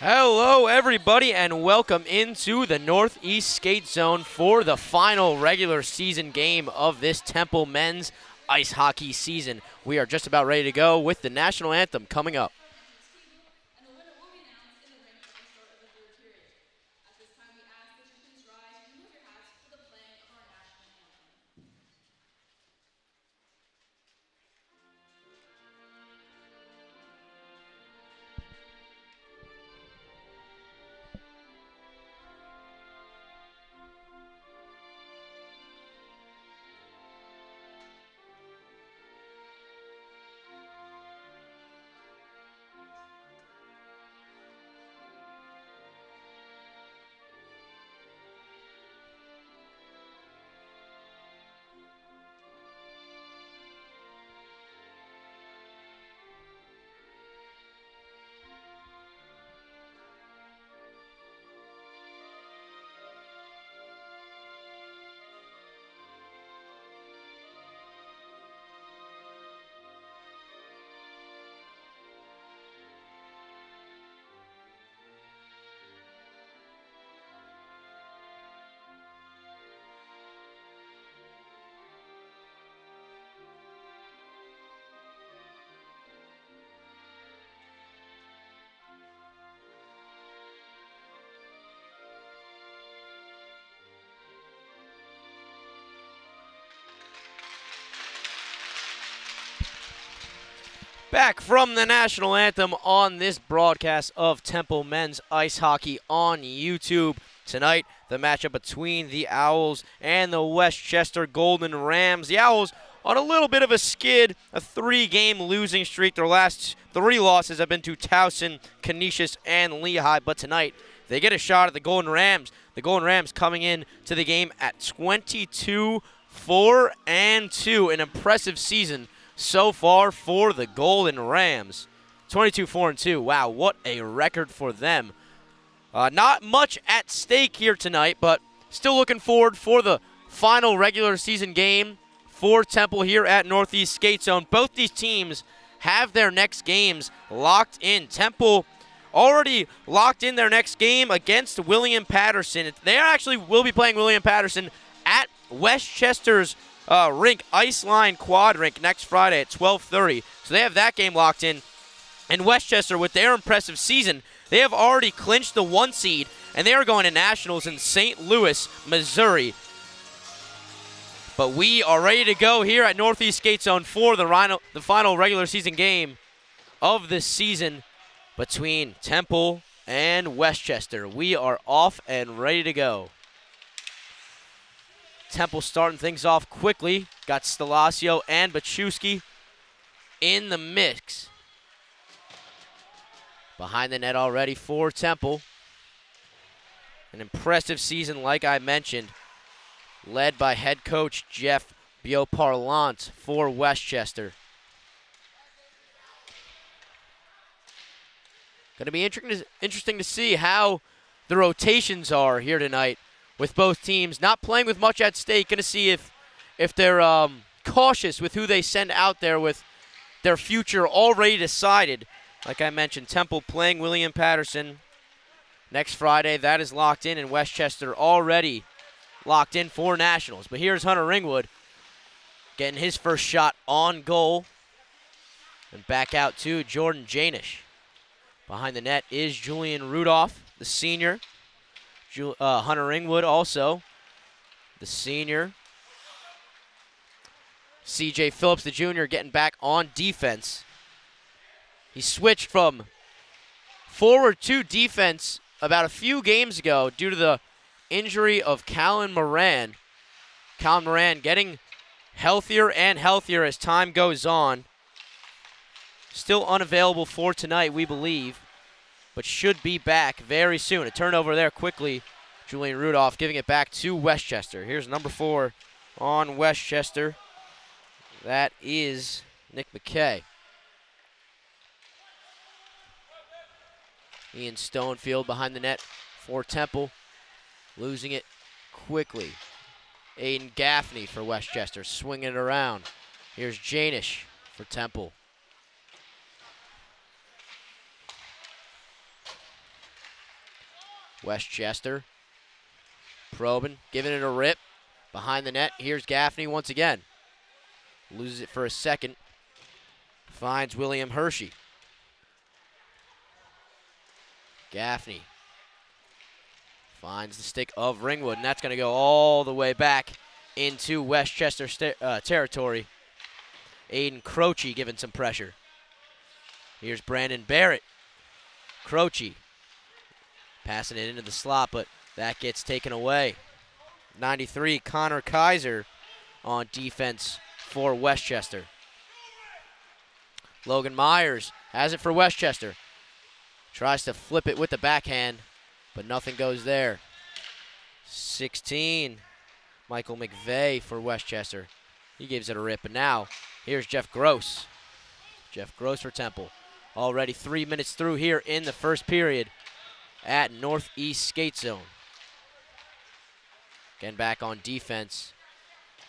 Hello, everybody, and welcome into the Northeast Skate Zone for the final regular season game of this Temple men's ice hockey season. We are just about ready to go with the national anthem coming up. Back from the national anthem on this broadcast of Temple men's ice hockey on YouTube. Tonight, the matchup between the Owls and the West Chester Golden Rams. The Owls on a little bit of a skid, a three game losing streak. Their last three losses have been to Towson, Canisius, and Lehigh. But tonight, they get a shot at the Golden Rams. The Golden Rams coming in to the game at 22 4 and 2. An impressive season so far for the Golden Rams. 22 4 and 2. Wow, what a record for them. Uh, not much at stake here tonight, but still looking forward for the final regular season game for Temple here at Northeast Skate Zone. Both these teams have their next games locked in. Temple already locked in their next game against William Paterson. They actually will be playing William Paterson at West Chester's uh, rink, Ice Line Quad Rink, next Friday at 12:30. So they have that game locked in. And West Chester, with their impressive season, they have already clinched the one seed, and they are going to nationals in St. Louis, Missouri. But we are ready to go here at Northeast Skate Zone for the, Rhino, the final regular season game of this season between Temple and West Chester. We are off and ready to go. Temple starting things off quickly. Got Stasio and Bachewski in the mix. Behind the net already for Temple. An impressive season, like I mentioned, led by head coach Jeff Bioparlant for West Chester. Going to be interesting to see how the rotations are here tonight with both teams not playing with much at stake. Going to see if if they're um, cautious with who they send out there with their future already decided. Like I mentioned, Temple playing William Paterson next Friday. That is locked in, and West Chester already locked in for Nationals. But here's Hunter Ringwood getting his first shot on goal. And back out to Jordan Janish. Behind the net is Julian Rudolph, the senior. Uh, Hunter Ringwood also, the senior. CJ Phillips, the junior, getting back on defense. He switched from forward to defense about a few games ago due to the injury of Callan Moran. Callan Moran getting healthier and healthier as time goes on. Still unavailable for tonight, we believe but should be back very soon. A turnover there quickly. Julian Rudolph giving it back to West Chester. Here's number four on West Chester. That is Nick McKay. Ian Stonefield behind the net for Temple. Losing it quickly. Aiden Gaffney for West Chester, swinging it around. Here's Janish for Temple. West Chester probing, giving it a rip. Behind the net, here's Gaffney once again. Loses it for a second. Finds William Hershey. Gaffney finds the stick of Ringwood, and that's going to go all the way back into West Chester uh, territory. Aiden Croce giving some pressure. Here's Brandon Barrett. Croce passing it into the slot, but that gets taken away. 93, Connor Kaiser on defense for West Chester. Logan Myers has it for West Chester. Tries to flip it with the backhand, but nothing goes there. 16, Michael McVeigh for West Chester. He gives it a rip, and now here's Jeff Gross. Jeff Gross for Temple. Already three minutes through here in the first period at Northeast Skate Zone. Again, back on defense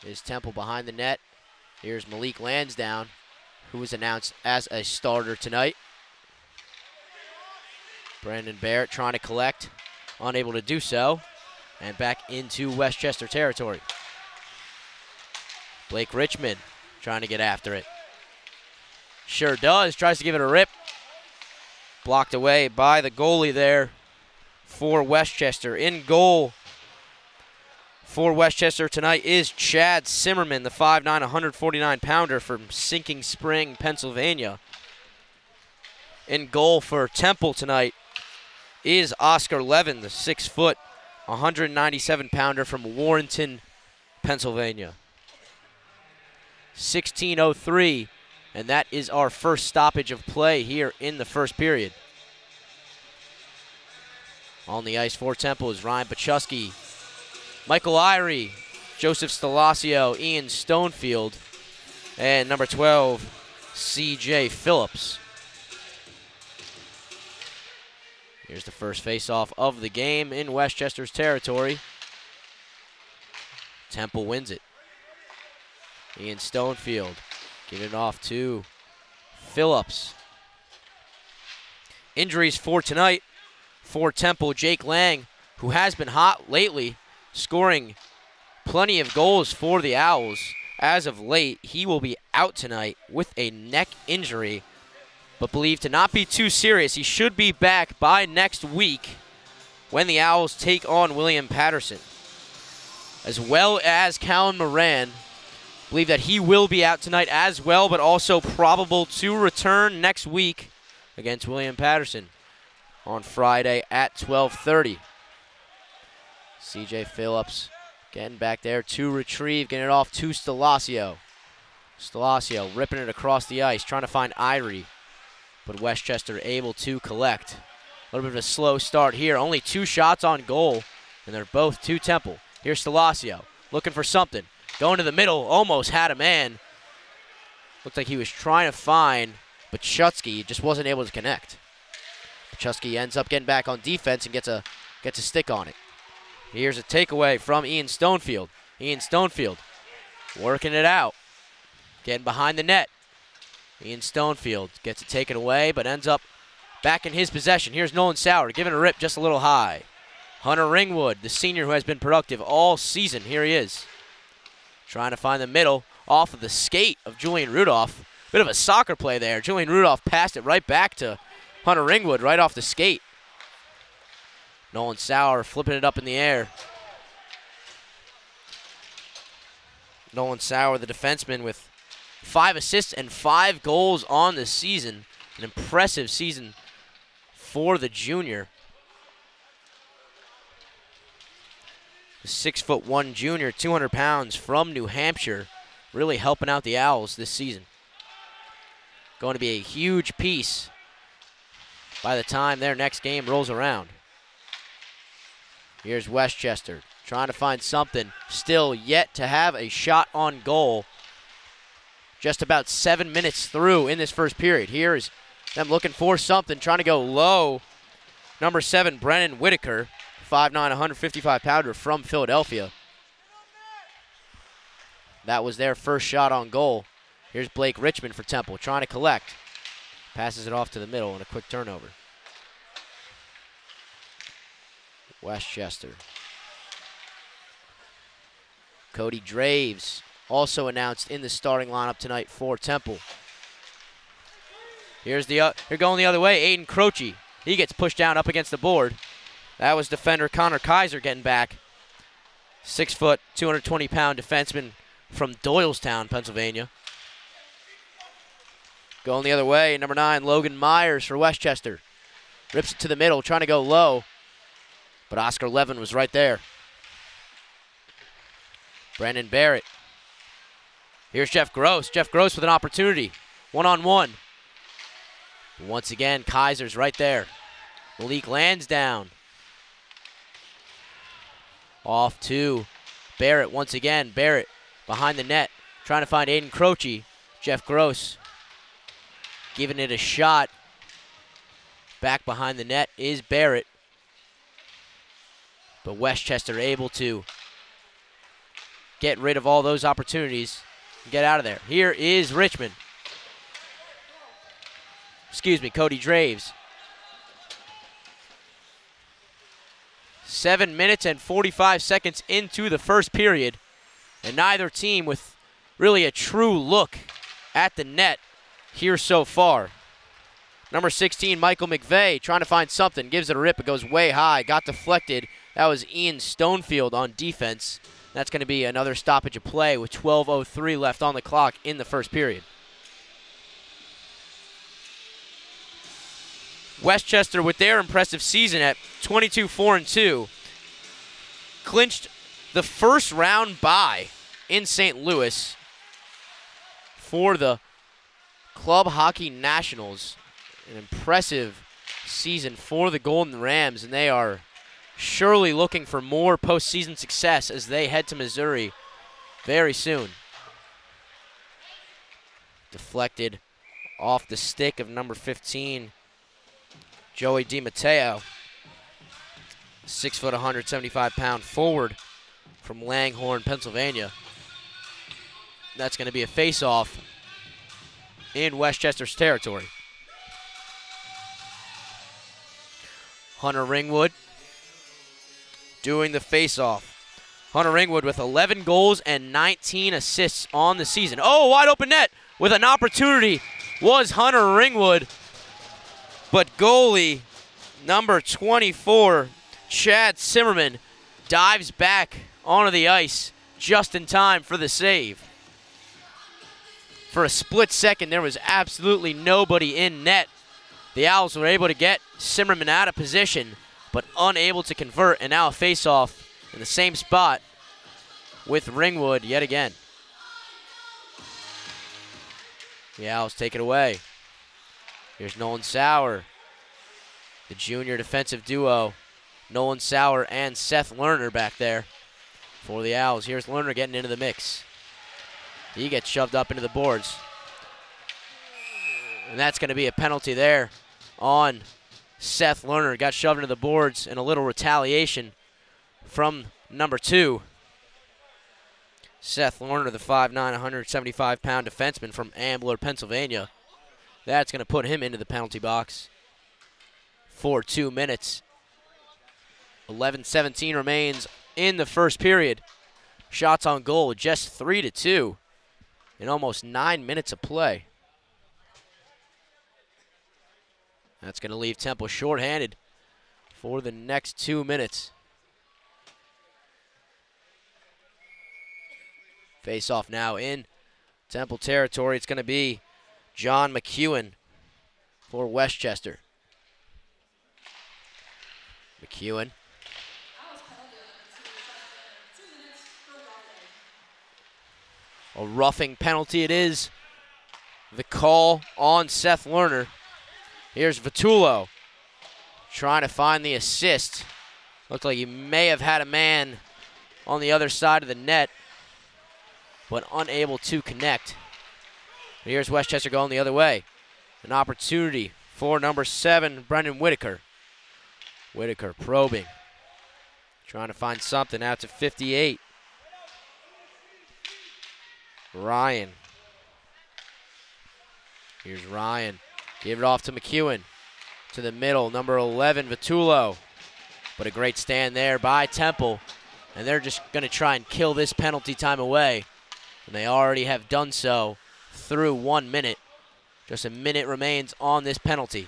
is Temple behind the net. Here's Malik Lansdowne, who was announced as a starter tonight. Brandon Barrett trying to collect, unable to do so, and back into West Chester territory. Blake Richmond trying to get after it. Sure does, tries to give it a rip. Blocked away by the goalie there for West Chester. In goal for West Chester tonight is Chad Simmerman, the 5'9", 149 pounder from Sinking Spring, Pennsylvania. In goal for Temple tonight is Oscar Levin, the 6 foot, 197 pounder from Warrington, Pennsylvania. 16:03, and that is our first stoppage of play here in the first period. On the ice for Temple is Ryan Pachuski, Michael Irie, Joseph Stalasio, Ian Stonefield, and number 12, C.J. Phillips. Here's the first face-off of the game in West Chester's territory. Temple wins it. Ian Stonefield giving it off to Phillips. Injuries for tonight for Temple. Jake Lang, who has been hot lately, scoring plenty of goals for the Owls. As of late, he will be out tonight with a neck injury, but believed to not be too serious. He should be back by next week when the Owls take on William Paterson. As well as Callan Moran, believe that he will be out tonight as well, but also probable to return next week against William Paterson on Friday at 1230. CJ Phillips getting back there to retrieve, getting it off to Stalasio. Stalasio ripping it across the ice, trying to find Irie. But West Chester able to collect. A little bit of a slow start here. Only two shots on goal, and they're both to Temple. Here's Stalasio looking for something. Going to the middle, almost had a man. Looked like he was trying to find but Bachutsky, just wasn't able to connect. Bachutsky ends up getting back on defense and gets a gets a stick on it. Here's a takeaway from Ian Stonefield. Ian Stonefield working it out. Getting behind the net. Ian Stonefield gets it taken away, but ends up back in his possession. Here's Nolan Sauer giving a rip just a little high. Hunter Ringwood, the senior who has been productive all season. Here he is. Trying to find the middle off of the skate of Julian Rudolph. Bit of a soccer play there. Julian Rudolph passed it right back to Hunter Ringwood right off the skate. Nolan Sauer flipping it up in the air. Nolan Sauer, the defenseman, with five assists and five goals on the season. An impressive season for the junior. The six foot one junior, 200 pounds from New Hampshire, really helping out the Owls this season. Going to be a huge piece by the time their next game rolls around. Here's West Chester trying to find something. Still yet to have a shot on goal. Just about seven minutes through in this first period. Here is them looking for something, trying to go low. Number seven, Brennan Whitaker, 5'9", 155 pounder from Philadelphia. That was their first shot on goal. Here's Blake Richmond for Temple, trying to collect. Passes it off to the middle and a quick turnover. West Chester. Cody Draves also announced in the starting lineup tonight for Temple. Here's the uh, here going the other way. Aiden Croce. He gets pushed down up against the board. That was defender Connor Kaiser getting back. Six foot, 220 pound defenseman from Doylestown, Pennsylvania. Going the other way, number nine, Logan Myers for West Chester. Rips it to the middle, trying to go low. But Oscar Levin was right there. Brandon Barrett. Here's Jeff Gross. Jeff Gross with an opportunity. One on one. Once again, Kaiser's right there. Malik Lansdowne. Off to Barrett once again. Barrett behind the net, trying to find Aiden Croce. Jeff Gross giving it a shot. Back behind the net is Barrett. But West Chester able to get rid of all those opportunities get out of there. Here is Richmond. Excuse me, Cody Draves. Seven minutes and 45 seconds into the first period, and neither team with really a true look at the net here so far. Number 16, Michael McVeigh, trying to find something, gives it a rip. It goes way high, got deflected. That was Ian Stonefield on defense. That's going to be another stoppage of play with 12.03 left on the clock in the first period. West Chester, with their impressive season at 22 4 and 2, clinched the first round bye in St. Louis for the Club Hockey Nationals. An impressive season for the Golden Rams, and they are surely looking for more postseason success as they head to Missouri very soon. Deflected off the stick of number 15, Joey DiMatteo. Six foot, 175 pound forward from Langhorne, Pennsylvania. That's going to be a face off in West Chester's territory. Hunter Ringwood doing the face-off. Hunter Ringwood with 11 goals and 19 assists on the season. Oh, wide open net with an opportunity was Hunter Ringwood. But goalie number 24, Chad Simmerman, dives back onto the ice just in time for the save. For a split second, there was absolutely nobody in net. The Owls were able to get Simmerman out of position, but unable to convert, and now a face-off in the same spot with Ringwood yet again. The Owls take it away. Here's Nolan Sauer, the junior defensive duo. Nolan Sauer and Seth Lerner back there for the Owls. Here's Lerner getting into the mix. He gets shoved up into the boards. And that's going to be a penalty there on Seth Lerner. Got shoved into the boards and a little retaliation from number two. Seth Lerner, the 5'9", 175-pound defenseman from Ambler, Pennsylvania. That's going to put him into the penalty box for two minutes. 11-17 remains in the first period. Shots on goal, just 3 to two in almost nine minutes of play. That's going to leave Temple shorthanded for the next two minutes. Face off now in Temple territory. It's going to be John McEwen for West Chester. McEwen A roughing penalty it is. The call on Seth Lerner. Here's Vitullo trying to find the assist. Looked like he may have had a man on the other side of the net, but unable to connect. Here's West Chester going the other way. An opportunity for number seven, Brendan Whitaker. Whitaker probing. Trying to find something out to 58. Ryan. Here's Ryan. Give it off to McEwen. To the middle, number 11, Vitulo. But a great stand there by Temple. And they're just going to try and kill this penalty time away. And they already have done so through one minute. Just a minute remains on this penalty.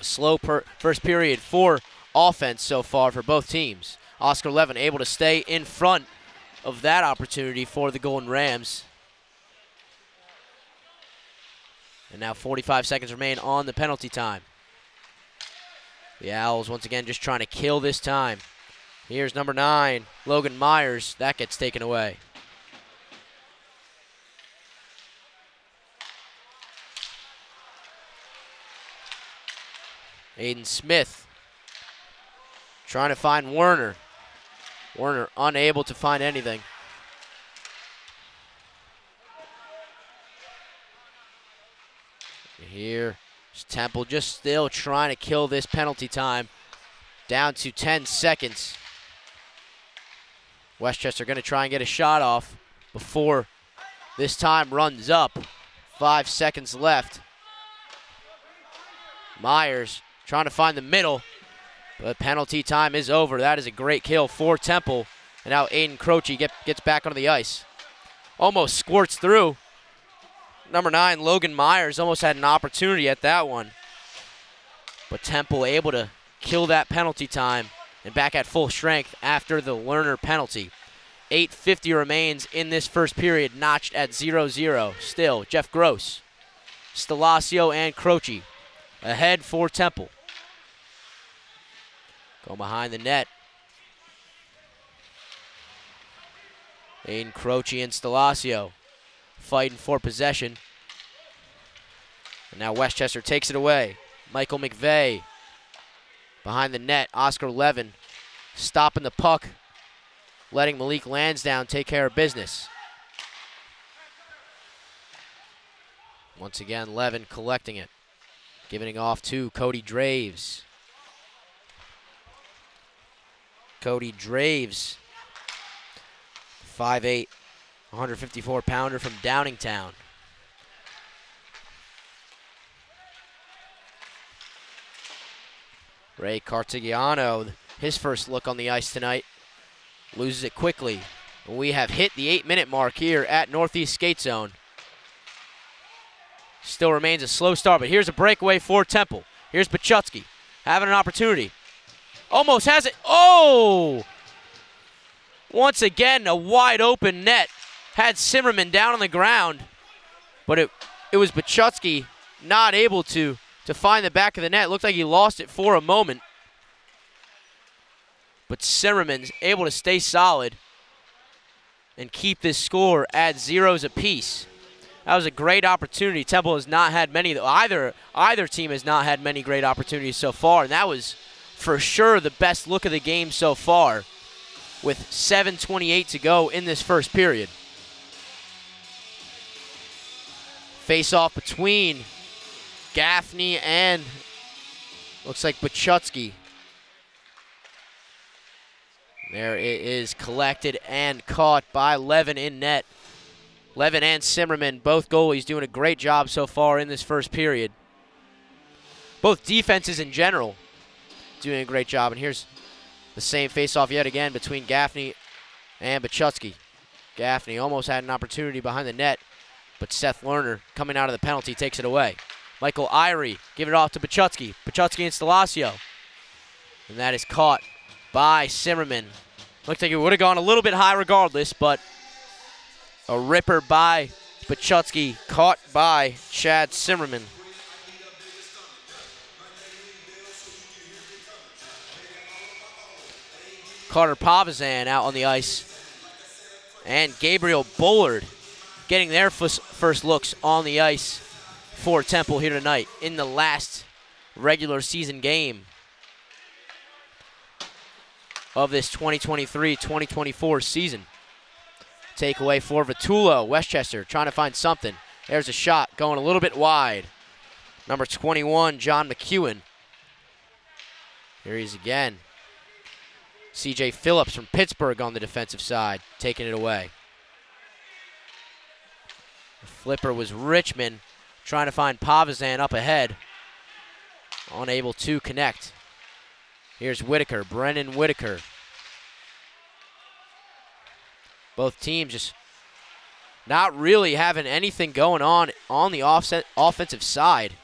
Slow per first period for offense so far for both teams. Oscar Levin able to stay in front of that opportunity for the Golden Rams. And now 45 seconds remain on the penalty time. The Owls once again just trying to kill this time. Here's number nine, Logan Myers. That gets taken away. Aiden Smith trying to find Werner. Werner unable to find anything. Here, Temple just still trying to kill this penalty time. Down to 10 seconds. West Chester going to try and get a shot off before this time runs up. Five seconds left. Myers trying to find the middle, but penalty time is over. That is a great kill for Temple. And now Aiden Croce get, gets back onto the ice. Almost squirts through. Number nine, Logan Myers, almost had an opportunity at that one. But Temple able to kill that penalty time and back at full strength after the Lerner penalty. 8.50 remains in this first period, notched at 0-0. Still, Jeff Gross, Stellacio, and Croce ahead for Temple. Go behind the net. Aiden Croce and Stellacio fighting for possession. And now West Chester takes it away. Michael McVeigh behind the net. Oscar Levin stopping the puck, letting Malik Lansdowne take care of business. Once again, Levin collecting it, giving it off to Cody Draves. Cody Draves, 5'8", 154 pounder from Downingtown. Ray Cartigiano, his first look on the ice tonight, loses it quickly. We have hit the eight minute mark here at Northeast Skate Zone. Still remains a slow start, but here's a breakaway for Temple. Here's Bachutsky having an opportunity. Almost has it. Oh! Once again, a wide open net. Had Simmerman down on the ground, but it it was Bachutsky not able to to find the back of the net. It looked like he lost it for a moment. But Simmerman's able to stay solid and keep this score at zeros apiece. That was a great opportunity. Temple has not had many. Either either team has not had many great opportunities so far, and that was for sure the best look of the game so far with 7.28 to go in this first period. Face off between Gaffney and looks like Bachutsky. There it is collected and caught by Levin in net. Levin and Simmerman, both goalies, doing a great job so far in this first period. Both defenses in general doing a great job. And here's the same face-off yet again between Gaffney and Bachutsky. Gaffney almost had an opportunity behind the net, but Seth Lerner, coming out of the penalty, takes it away. Michael Irie give it off to Bachutsky. Bachutsky and Stellacio. And that is caught by Zimmerman. Looked like it would have gone a little bit high regardless, but a ripper by Bachutsky, caught by Chad Simmerman. Carter Pavazan out on the ice. And Gabriel Bullard getting their first looks on the ice for Temple here tonight in the last regular season game of this 2023-2024 season. Takeaway for Vitullo, West Chester trying to find something. There's a shot going a little bit wide. Number 21, John McEwen. Here he is again. CJ Phillips from Pittsburgh on the defensive side, taking it away. The flipper was Richmond, trying to find Pavazan up ahead. Unable to connect. Here's Whitaker, Brennan Whitaker. Both teams just not really having anything going on on the offset, offensive side.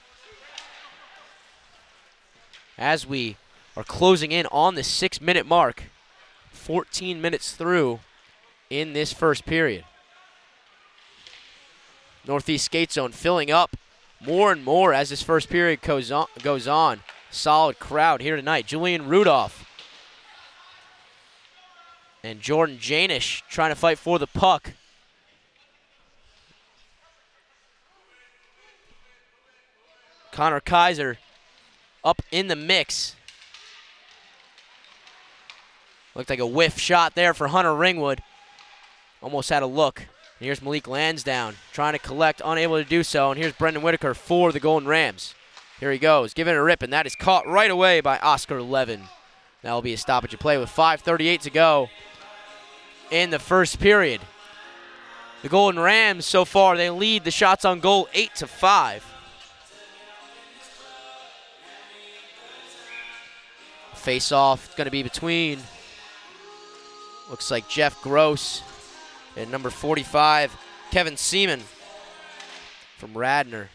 As we are closing in on the six minute mark, 14 minutes through in this first period. Northeast Skate Zone filling up more and more as this first period goes on. Goes on. Solid crowd here tonight. Julian Rudolph and Jordan Janish trying to fight for the puck. Connor Kaiser up in the mix. Looked like a whiff shot there for Hunter Ringwood. Almost had a look. And here's Malik Lansdowne trying to collect, unable to do so. And here's Brendan Whitaker for the Golden Rams. Here he goes, giving it a rip, and that is caught right away by Oscar Levin. That will be a stoppage of play with 5.38 to go in the first period. The Golden Rams so far, they lead the shots on goal 8 to 5. Face off going to be between, looks like Jeff Gross and number 45, Kevin Seaman from Radnor.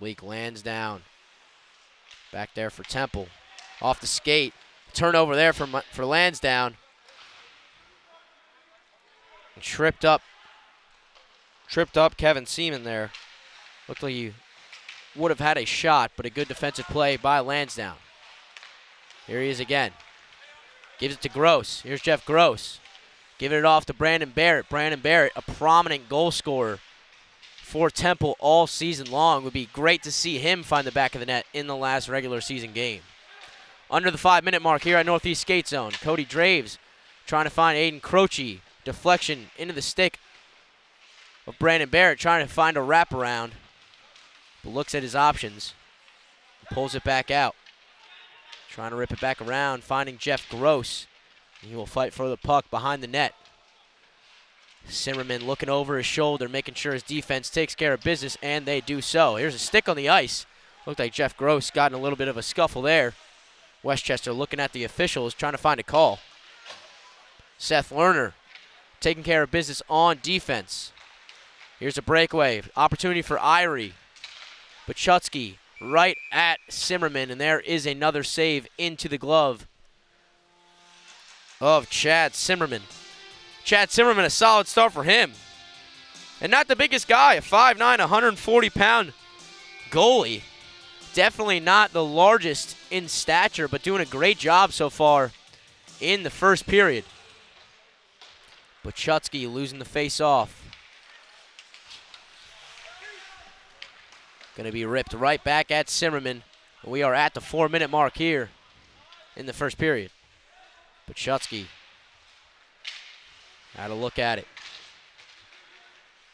Leak Lansdowne. Back there for Temple. Off the skate. Turnover there for, for Lansdowne. And tripped up. Tripped up Kevin Seaman there. Looked like he would have had a shot, but a good defensive play by Lansdowne. Here he is again. Gives it to Gross. Here's Jeff Gross. Giving it off to Brandon Barrett. Brandon Barrett, a prominent goal scorer for Temple all season long. Would be great to see him find the back of the net in the last regular season game. Under the five minute mark here at Northeast Skate Zone, Cody Draves trying to find Aiden Croce. Deflection into the stick of Brandon Barrett, trying to find a wraparound. But looks at his options. Pulls it back out. Trying to rip it back around, finding Jeff Gross. He will fight for the puck behind the net. Zimmerman looking over his shoulder, making sure his defense takes care of business, and they do so. Here's a stick on the ice. Looked like Jeff Gross got in a little bit of a scuffle there. West Chester looking at the officials, trying to find a call. Seth Lerner taking care of business on defense. Here's a breakaway. Opportunity for Irie. Bachutsky right at Zimmerman, and there is another save into the glove of Chad Zimmerman. Chad Zimmerman, a solid start for him. And not the biggest guy, a 5'9", 140-pound goalie. Definitely not the largest in stature, but doing a great job so far in the first period. Bachutsky losing the face-off. Going to be ripped right back at Zimmerman. We are at the four-minute mark here in the first period. Bachutsky had a look at it.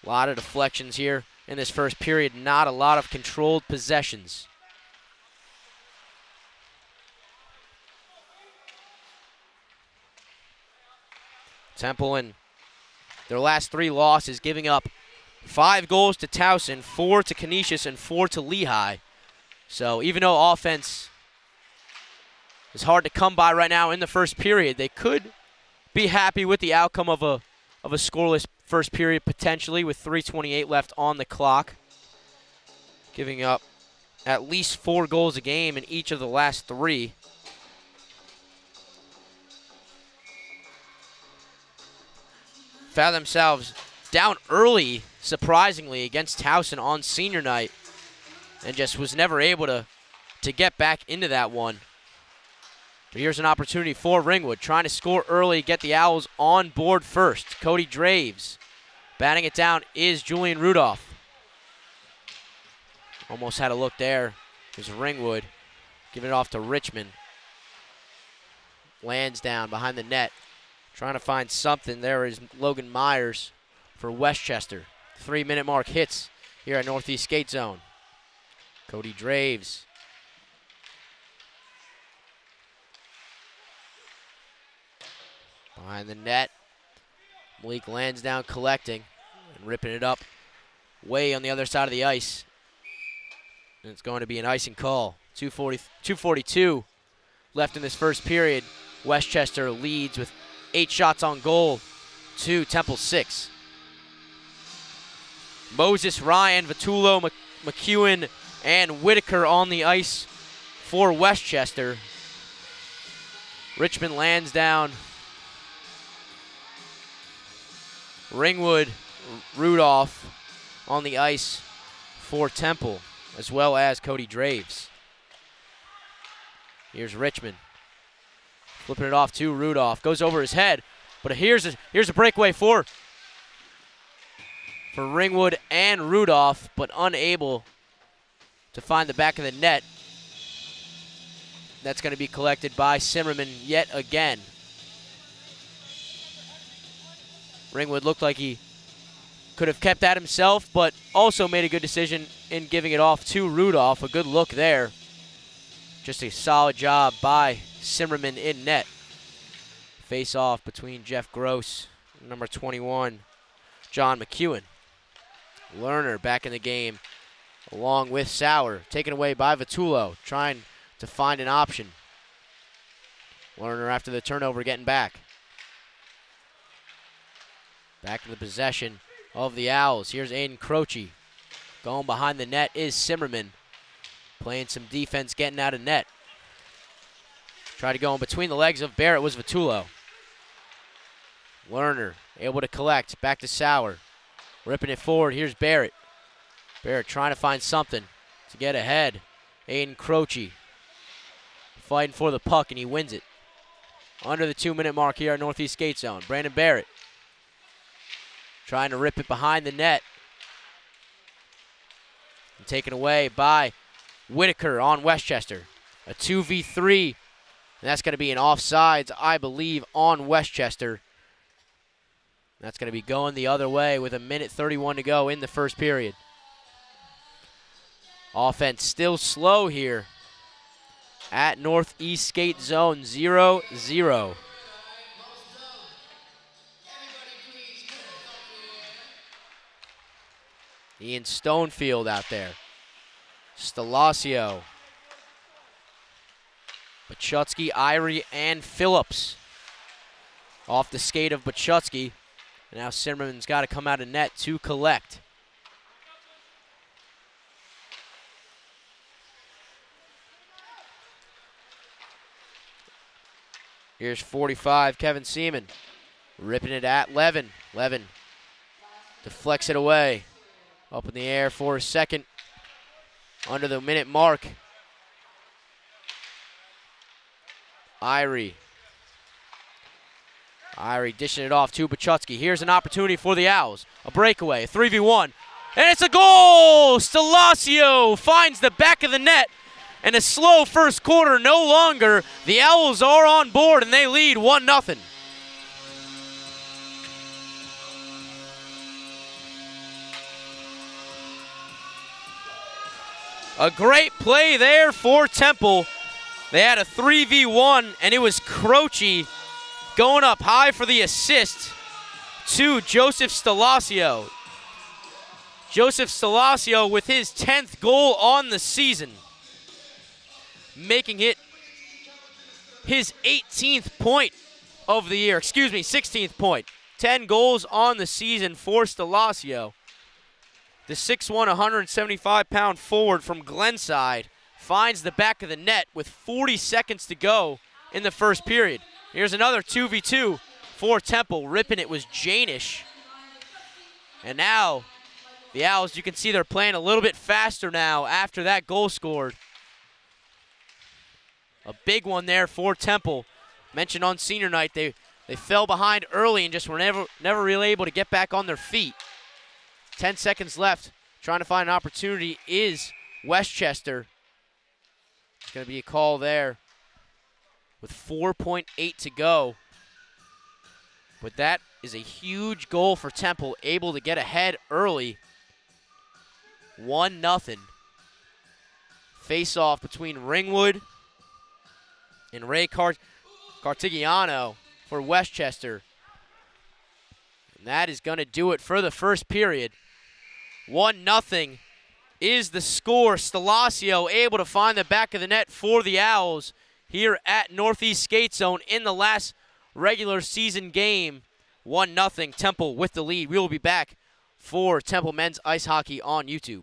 A lot of deflections here in this first period. Not a lot of controlled possessions. Temple in their last three losses, giving up Five goals to Towson, four to Canisius, and four to Lehigh. So even though offense is hard to come by right now in the first period, they could be happy with the outcome of a of a scoreless first period potentially with 3:28 left on the clock. Giving up at least four goals a game in each of the last three. Found themselves down early surprisingly, against Towson on senior night and just was never able to, to get back into that one. But here's an opportunity for Ringwood, trying to score early, get the Owls on board first. Cody Draves. Batting it down is Julian Rudolph. Almost had a look there. Here's Ringwood. Giving it off to Richmond. Lansdowne behind the net. Trying to find something. There is Logan Myers for West Chester three minute mark hits here at Northeast Skate Zone. Cody Draves. Behind the net. Malik Lansdowne collecting and ripping it up way on the other side of the ice. And it's going to be an icing call. 240, 242 left in this first period. West Chester leads with eight shots on goal to Temple six. Moses, Ryan, Vitulo, McEwen, and Whitaker on the ice for West Chester. Richmond Lansdowne. Ringwood, Rudolph on the ice for Temple, as well as Cody Draves. Here's Richmond. Flipping it off to Rudolph. Goes over his head. But here's a, here's a breakaway for, for Ringwood and Rudolph, but unable to find the back of the net. That's going to be collected by Zimmerman yet again. Ringwood looked like he could have kept that himself, but also made a good decision in giving it off to Rudolph. A good look there. Just a solid job by Zimmerman in net. Face off between Jeff Gross, number 21, John McEwen. Lerner back in the game along with Sauer. Taken away by Vitulo, trying to find an option. Lerner after the turnover getting back. Back to the possession of the Owls. Here's Aiden Croce. Going behind the net is Simmerman. Playing some defense, getting out of net. Tried to go in between the legs of Barrett was Vitulo. Lerner able to collect. Back to Sauer. Ripping it forward. Here's Barrett. Barrett trying to find something to get ahead. Aiden Croce fighting for the puck, and he wins it. Under the two-minute mark here at Northeast Skate Zone. Brandon Barrett trying to rip it behind the net. And taken away by Whitaker on West Chester. A 2v3, and that's going to be an offsides, I believe, on West Chester. That's going to be going the other way with a minute 31 to go in the first period. Offense still slow here at Northeast Skate Zone 0 0. Ian Stonefield out there. Stalasio. Bachutsky, Irie, and Phillips. Off the skate of Bachutsky. Now Simmerman's got to come out of net to collect. Here's 45, Kevin Seaman. Ripping it at Levin. Levin deflects it away. Up in the air for a second. Under the minute mark. Irie. Irie dishing it off to Bachutsky. Here's an opportunity for the Owls. A breakaway, 3v1. And it's a goal! Stalasio finds the back of the net and a slow first quarter no longer. The Owls are on board and they lead 1 0. A great play there for Temple. They had a 3v1, and it was Croce going up high for the assist to Joseph Stalasio. Joseph Stalasio with his 10th goal on the season making it his 18th point of the year. Excuse me, 16th point. 10 goals on the season for Stalasio. The 6'1", 175-pound forward from Glenside finds the back of the net with 40 seconds to go in the first period. Here's another 2v2 for Temple. Ripping it was Janish. And now the Owls, you can see they're playing a little bit faster now after that goal scored. A big one there for Temple. Mentioned on senior night, they, they fell behind early and just were never, never really able to get back on their feet. 10 seconds left. Trying to find an opportunity is Westchester. It's going to be a call there with 4.8 to go. But that is a huge goal for Temple, able to get ahead early. 1 nothing. Face off between Ringwood and Ray Cart Cartigiano for West Chester. And that is going to do it for the first period. 1 nothing is the score. Stallasio able to find the back of the net for the Owls here at Northeast Skate Zone in the last regular season game. 1 nothing. Temple with the lead. We will be back for Temple men's ice hockey on YouTube.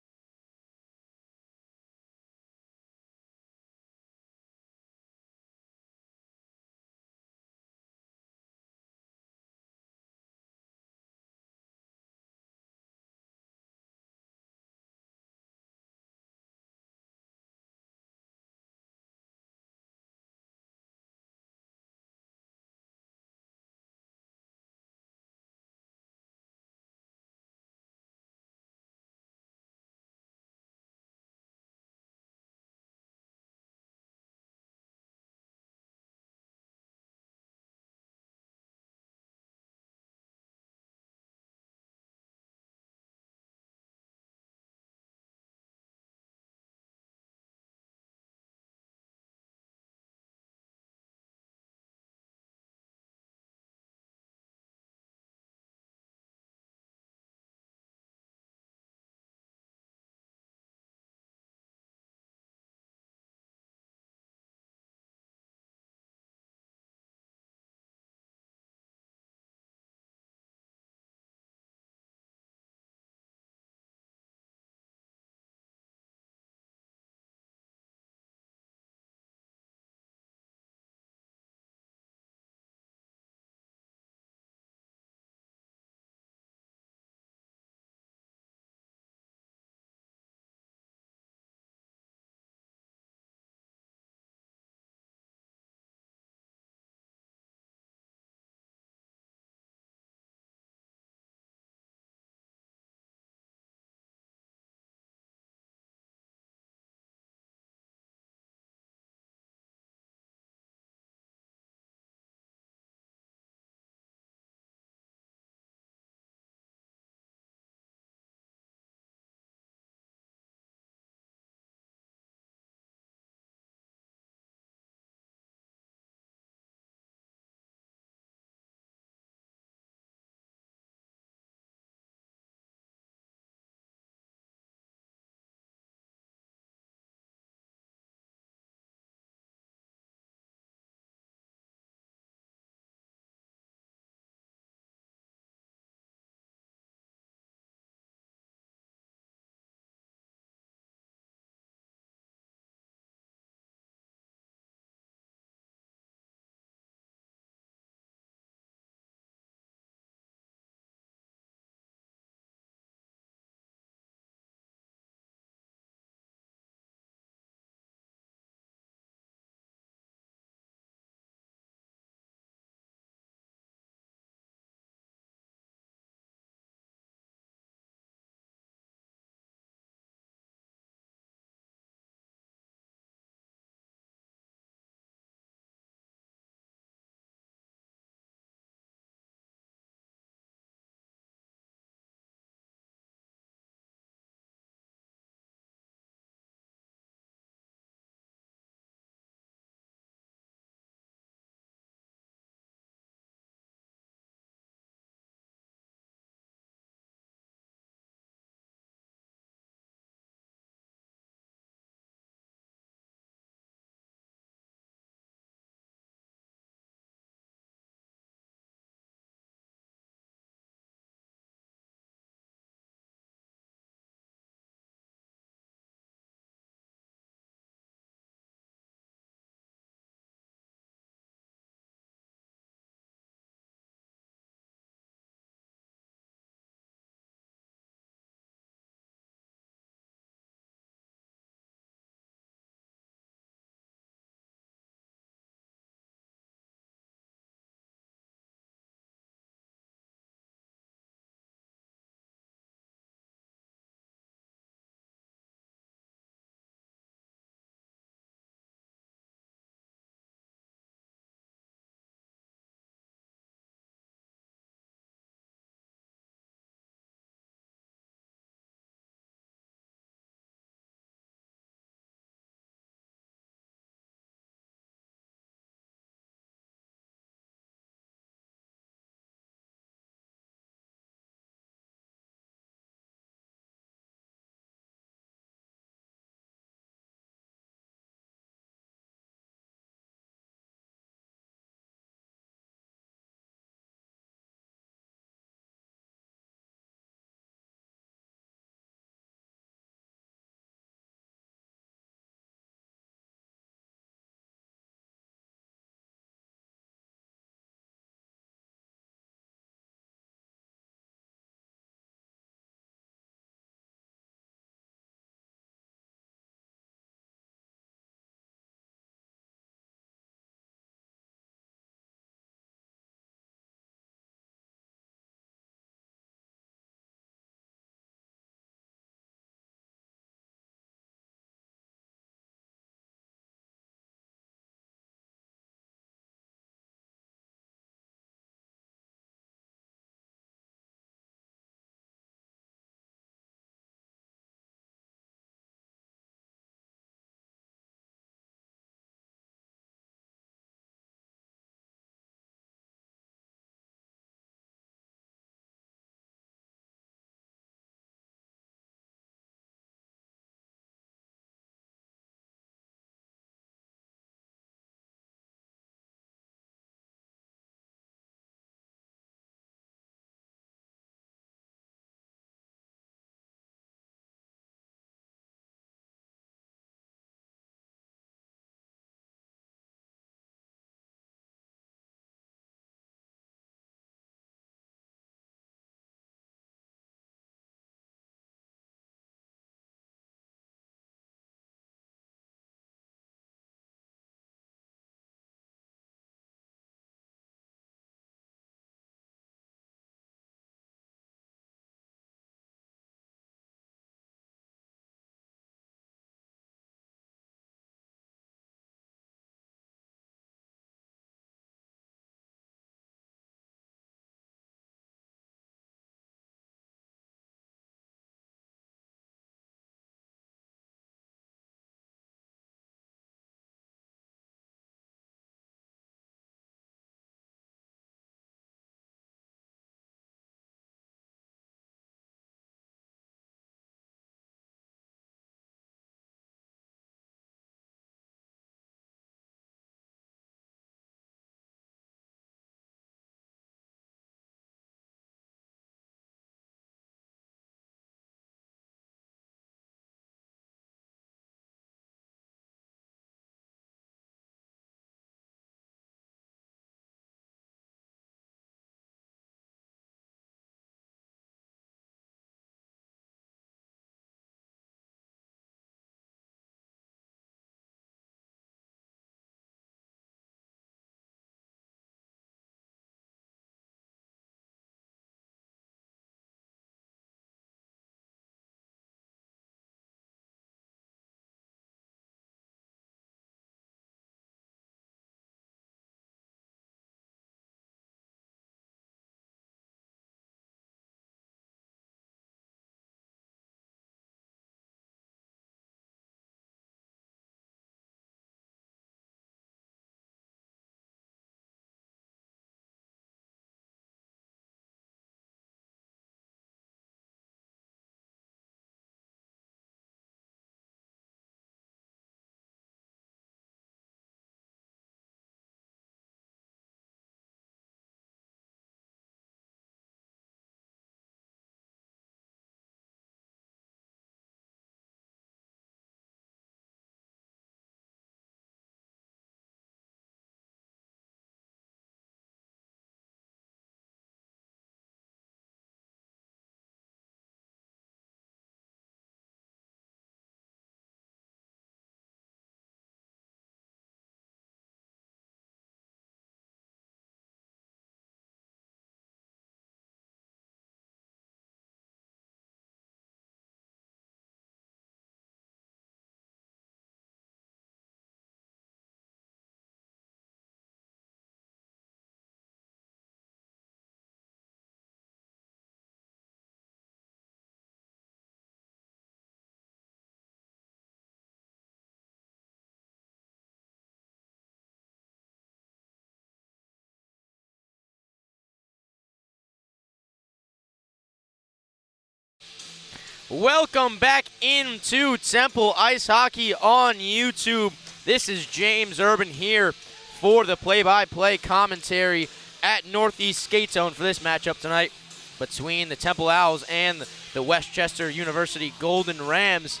Welcome back into Temple Ice Hockey on YouTube. This is James Urban here for the play-by-play commentary at Northeast Skate Zone for this matchup tonight between the Temple Owls and the West Chester University Golden Rams.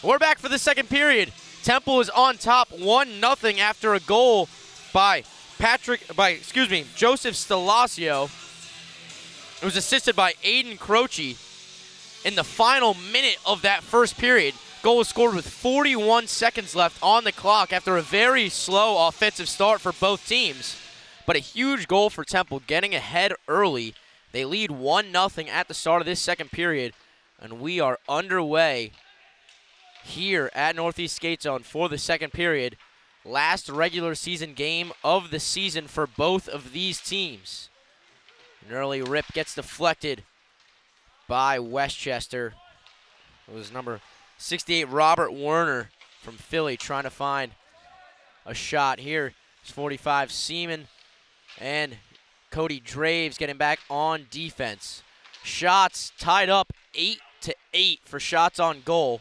We're back for the second period. Temple is on top 1-0 after a goal by Patrick, by, excuse me, Joseph Stelazio. It was assisted by Aiden Croce in the final minute of that first period. Goal was scored with 41 seconds left on the clock after a very slow offensive start for both teams. But a huge goal for Temple, getting ahead early. They lead 1-0 at the start of this second period, and we are underway here at Northeast Skate Zone for the second period. Last regular season game of the season for both of these teams. An early rip gets deflected by West Chester. It was number 68, Robert Werner from Philly, trying to find a shot here. It's 45, Seaman and Cody Draves getting back on defense. Shots tied up 8 to 8 for shots on goal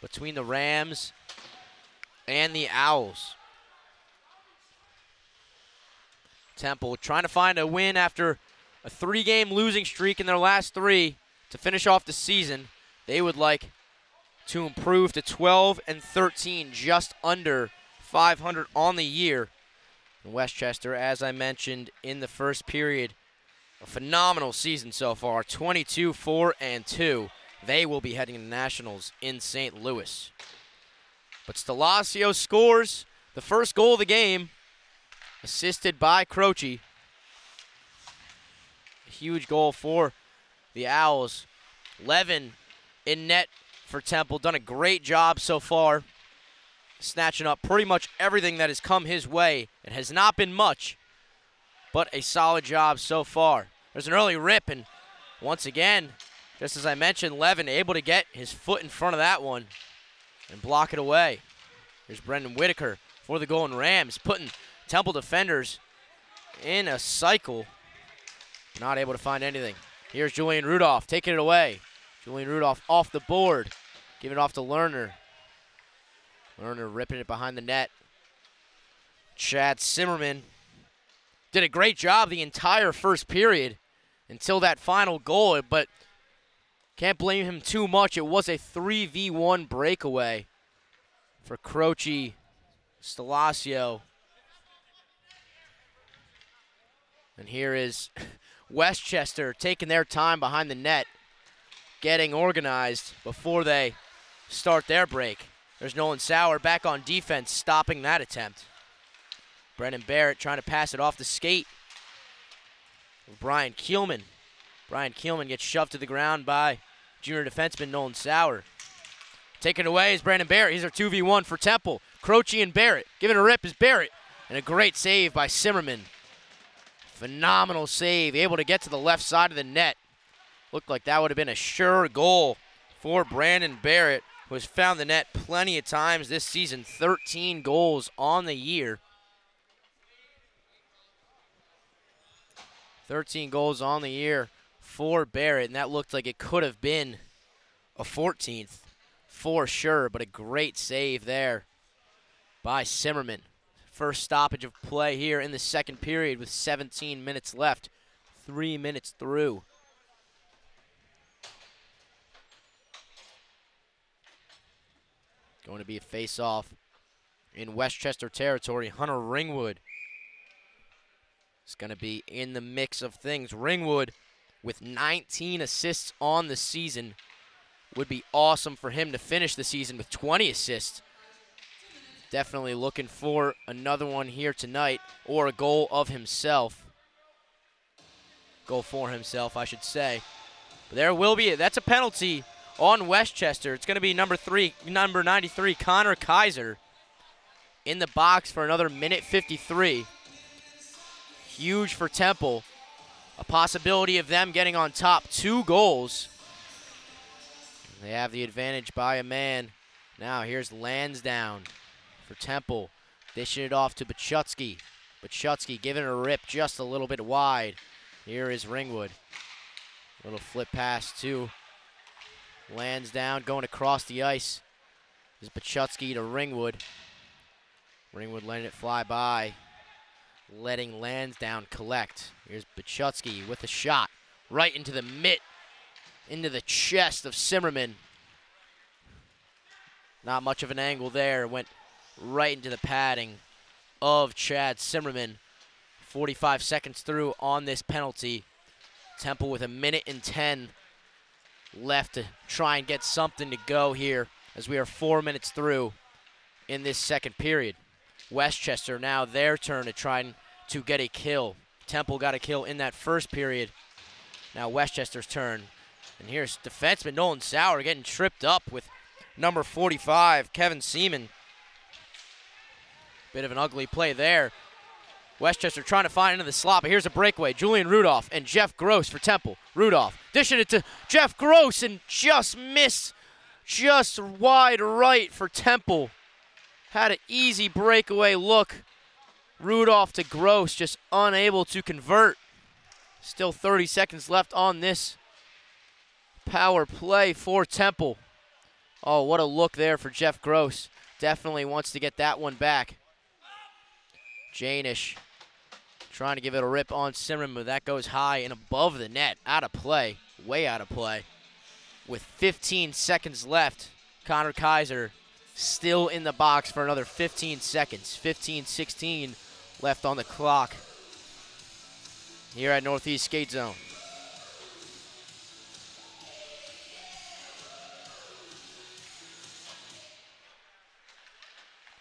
between the Rams and the Owls. Temple trying to find a win after a three-game losing streak in their last three to finish off the season. They would like to improve to 12 and 13, just under 500 on the year. And West Chester, as I mentioned in the first period, a phenomenal season so far, 22 4 and 2. They will be heading to nationals in St. Louis. But Stelazio scores the first goal of the game, assisted by Croce. Huge goal for the Owls. Levin in net for Temple. Done a great job so far, snatching up pretty much everything that has come his way. It has not been much, but a solid job so far. There's an early rip, and once again, just as I mentioned, Levin able to get his foot in front of that one and block it away. Here's Brendan Whitaker for the Golden Rams, putting Temple defenders in a cycle. Not able to find anything. Here's Julian Rudolph taking it away. Julian Rudolph off the board, giving it off to Lerner. Lerner ripping it behind the net. Chad Zimmerman did a great job the entire first period until that final goal, but can't blame him too much. It was a 3v1 breakaway for Croce, Stelazio. And here is West Chester taking their time behind the net, getting organized before they start their break. There's Nolan Sauer back on defense, stopping that attempt. Brendan Barrett trying to pass it off the skate. Brian Keelman. Brian Keelman gets shoved to the ground by junior defenseman Nolan Sauer. Taken away is Brandon Barrett. He's our 2v1 for Temple. Croce and Barrett. Giving a rip is Barrett. And a great save by Zimmerman. Phenomenal save. Able to get to the left side of the net. Looked like that would have been a sure goal for Brandon Barrett, who has found the net plenty of times this season. 13 goals on the year. 13 goals on the year for Barrett, and that looked like it could have been a 14th for sure, but a great save there by Zimmerman. First stoppage of play here in the second period with 17 minutes left, three minutes through. Going to be a face-off in West Chester territory. Hunter Ringwood is going to be in the mix of things. Ringwood with 19 assists on the season. Would be awesome for him to finish the season with 20 assists. Definitely looking for another one here tonight or a goal of himself. Goal for himself, I should say. But there will be, that's a penalty on West Chester. It's going to be number three, number 93, Connor Kaiser in the box for another minute 53. Huge for Temple a possibility of them getting on top two goals. They have the advantage by a man. Now here's Lansdowne for Temple. Dishing it off to Bachutsky. Bachutsky giving it a rip just a little bit wide. Here is Ringwood. Little flip pass to Lansdowne, going across the ice. Is Bachutsky to Ringwood. Ringwood letting it fly by. Letting Lansdowne collect. Here's Bachutsky with a shot. Right into the mitt. Into the chest of Simmerman. Not much of an angle there. Went right into the padding of Chad Simmerman. 45 seconds through on this penalty. Temple with a minute and 10 left to try and get something to go here as we are four minutes through in this second period. West Chester now their turn to try to get a kill. Temple got a kill in that first period. Now West Chester's turn. And here's defenseman Nolan Sauer getting tripped up with number 45, Kevin Seaman. Bit of an ugly play there. West Chester trying to find into the slot, but here's a breakaway. Julian Rudolph and Jeff Gross for Temple. Rudolph dishing it to Jeff Gross and just miss, just wide right for Temple. Had an easy breakaway look. Rudolph to Gross, just unable to convert. Still 30 seconds left on this power play for Temple. Oh, what a look there for Jeff Gross. Definitely wants to get that one back. Janish trying to give it a rip on Simmerman, but that goes high and above the net. Out of play, way out of play. With 15 seconds left, Connor Kaiser still in the box for another 15 seconds. 15 16 left on the clock here at Northeast Skate Zone.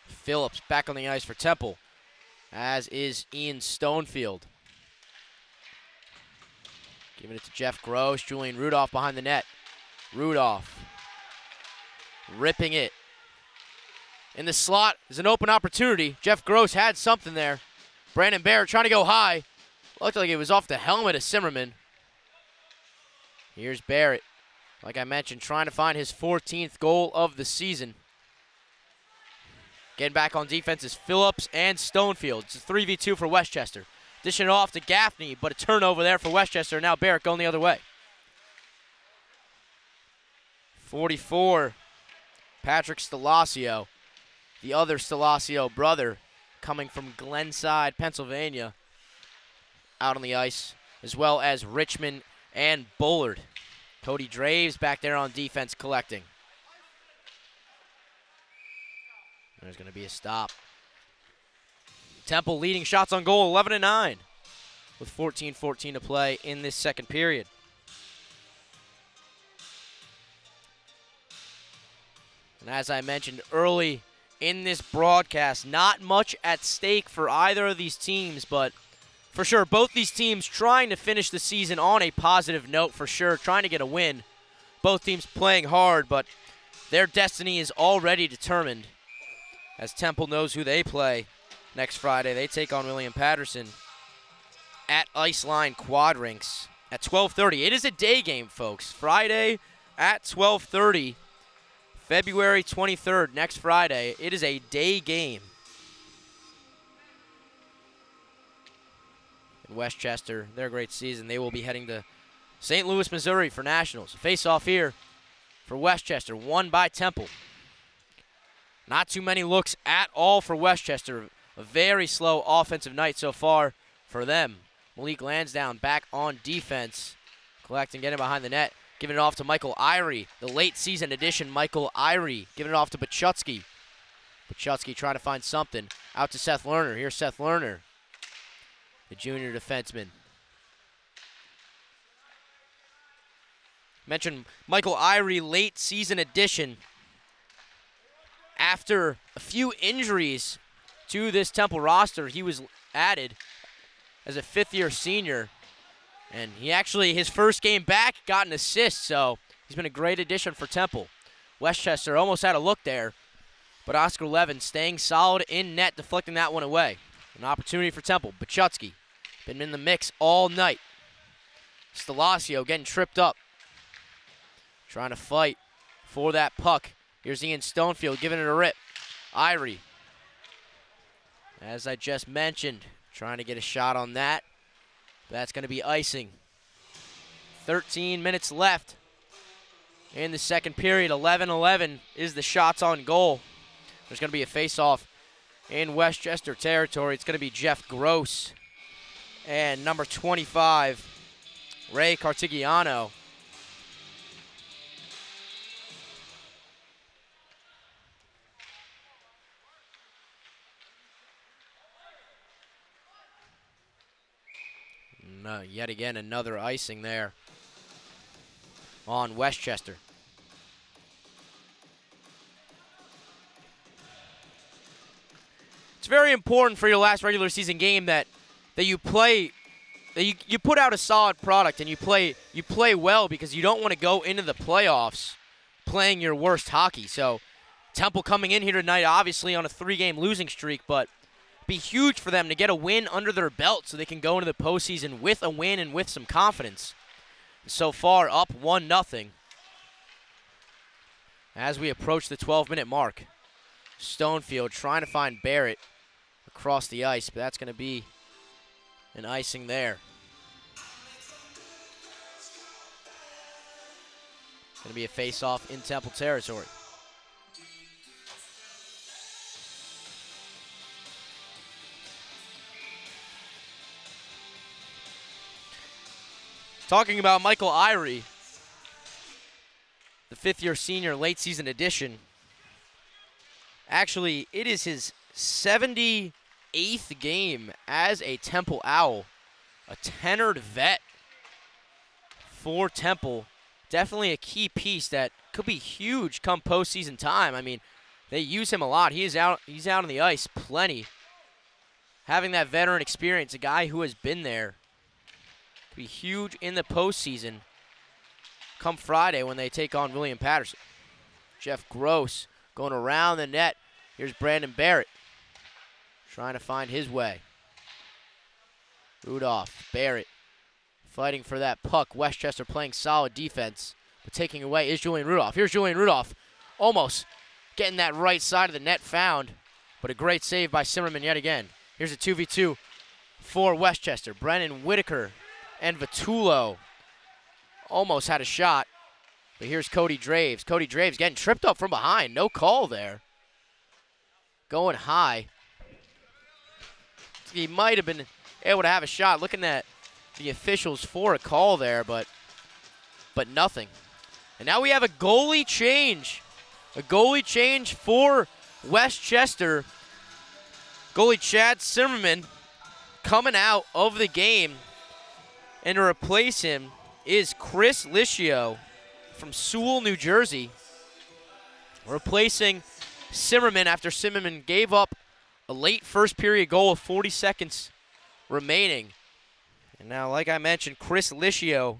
Phillips back on the ice for Temple, as is Ian Stonefield. Giving it to Jeff Gross, Julian Rudolph behind the net. Rudolph ripping it. In the slot is an open opportunity. Jeff Gross had something there. Brandon Barrett trying to go high. Looked like it was off the helmet of Simmerman. Here's Barrett. Like I mentioned, trying to find his 14th goal of the season. Getting back on defense is Phillips and Stonefield. It's a 3v2 for West Chester. Dishing it off to Gaffney, but a turnover there for West Chester. Now Barrett going the other way. 44, Patrick Stelazio, the other Stelazio brother, coming from Glenside, Pennsylvania, out on the ice, as well as Richmond and Bullard. Cody Draves back there on defense collecting. There's going to be a stop. Temple leading shots on goal 11 to 9 with 14-14 to play in this second period. And as I mentioned early in this broadcast, not much at stake for either of these teams, but for sure, both these teams trying to finish the season on a positive note for sure, trying to get a win. Both teams playing hard, but their destiny is already determined as Temple knows who they play next Friday. They take on William Paterson at Iceline Quad Rinks at 12:30. It is a day game, folks. Friday at 12:30, February 23rd, next Friday. It is a day game. In West Chester, their great season. They will be heading to St. Louis, Missouri for Nationals. Face off here for West Chester, won by Temple. Not too many looks at all for West Chester. A very slow offensive night so far for them. Malik Lansdowne back on defense. Collecting, getting behind the net. Giving it off to Michael Irie. The late season addition, Michael Irie. Giving it off to Bachutsky. Bachutsky trying to find something. Out to Seth Lerner. Here's Seth Lerner. The junior defenseman. Mentioned Michael Irie, late season addition after a few injuries to this Temple roster, he was added as a fifth year senior. And he actually, his first game back, got an assist, so he's been a great addition for Temple. West Chester almost had a look there, but Oscar Levin staying solid in net, deflecting that one away. An opportunity for Temple. Bachutsky been in the mix all night. Stelazio getting tripped up. Trying to fight for that puck. Here's Ian Stonefield giving it a rip. Irie, as I just mentioned, trying to get a shot on that. That's going to be icing. 13 minutes left in the second period. 11-11 is the shots on goal. There's going to be a face-off in West Chester territory. It's going to be Jeff Gross and number 25, Ray Cartigiano. No, yet again, another icing there on West Chester. It's very important for your last regular season game that that you play that you, you put out a solid product and you play you play well because you don't want to go into the playoffs playing your worst hockey. So Temple coming in here tonight obviously on a three-game losing streak, but be huge for them to get a win under their belt so they can go into the postseason with a win and with some confidence. So far, up 1 nothing. As we approach the 12 minute mark, Stonefield trying to find Barrett across the ice, but that's going to be an icing there. Going to be a face off in Temple territory. Talking about Michael Irie, the fifth year senior late season addition. Actually, it is his 78th game as a Temple Owl. A tenured vet for Temple. Definitely a key piece that could be huge come postseason time. I mean, they use him a lot. He is out he's out on the ice plenty. Having that veteran experience, a guy who has been there be huge in the postseason come Friday when they take on William Paterson. Jeff Gross going around the net. Here's Brandon Barrett trying to find his way. Rudolph, Barrett fighting for that puck. West Chester playing solid defense, but taking away is Julian Rudolph. Here's Julian Rudolph almost getting that right side of the net found, but a great save by Zimmerman yet again. Here's a 2v2 for West Chester. Brennan Whitaker and Vitulo almost had a shot. But here's Cody Draves. Cody Draves getting tripped up from behind. No call there. Going high. He might have been able to have a shot. Looking at the officials for a call there, but but nothing. And now we have a goalie change. A goalie change for West Chester. Goalie Chad Zimmerman coming out of the game and to replace him is Chris Licio from Sewell, New Jersey. Replacing Simmerman after Simmerman gave up a late first period goal with 40 seconds remaining. And now, like I mentioned, Chris Licio,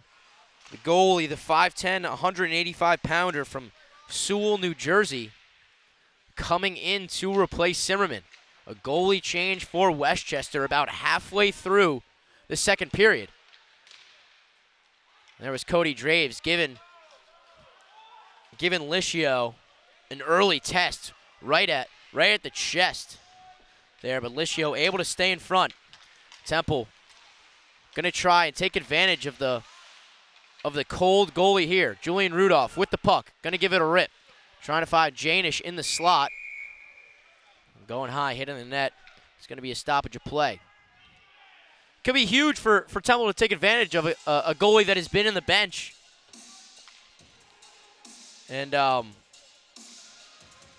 the goalie, the 5'10", 185 pounder from Sewell, New Jersey, coming in to replace Simmerman. A goalie change for West Chester about halfway through the second period. There was Cody Draves giving, giving Licio an early test right at right at the chest there, but Licio able to stay in front. Temple gonna try and take advantage of the of the cold goalie here. Julian Rudolph with the puck, gonna give it a rip. Trying to find Janish in the slot. Going high, hitting the net. It's gonna be a stoppage of play could be huge for, for Temple to take advantage of a, a goalie that has been in the bench. And um,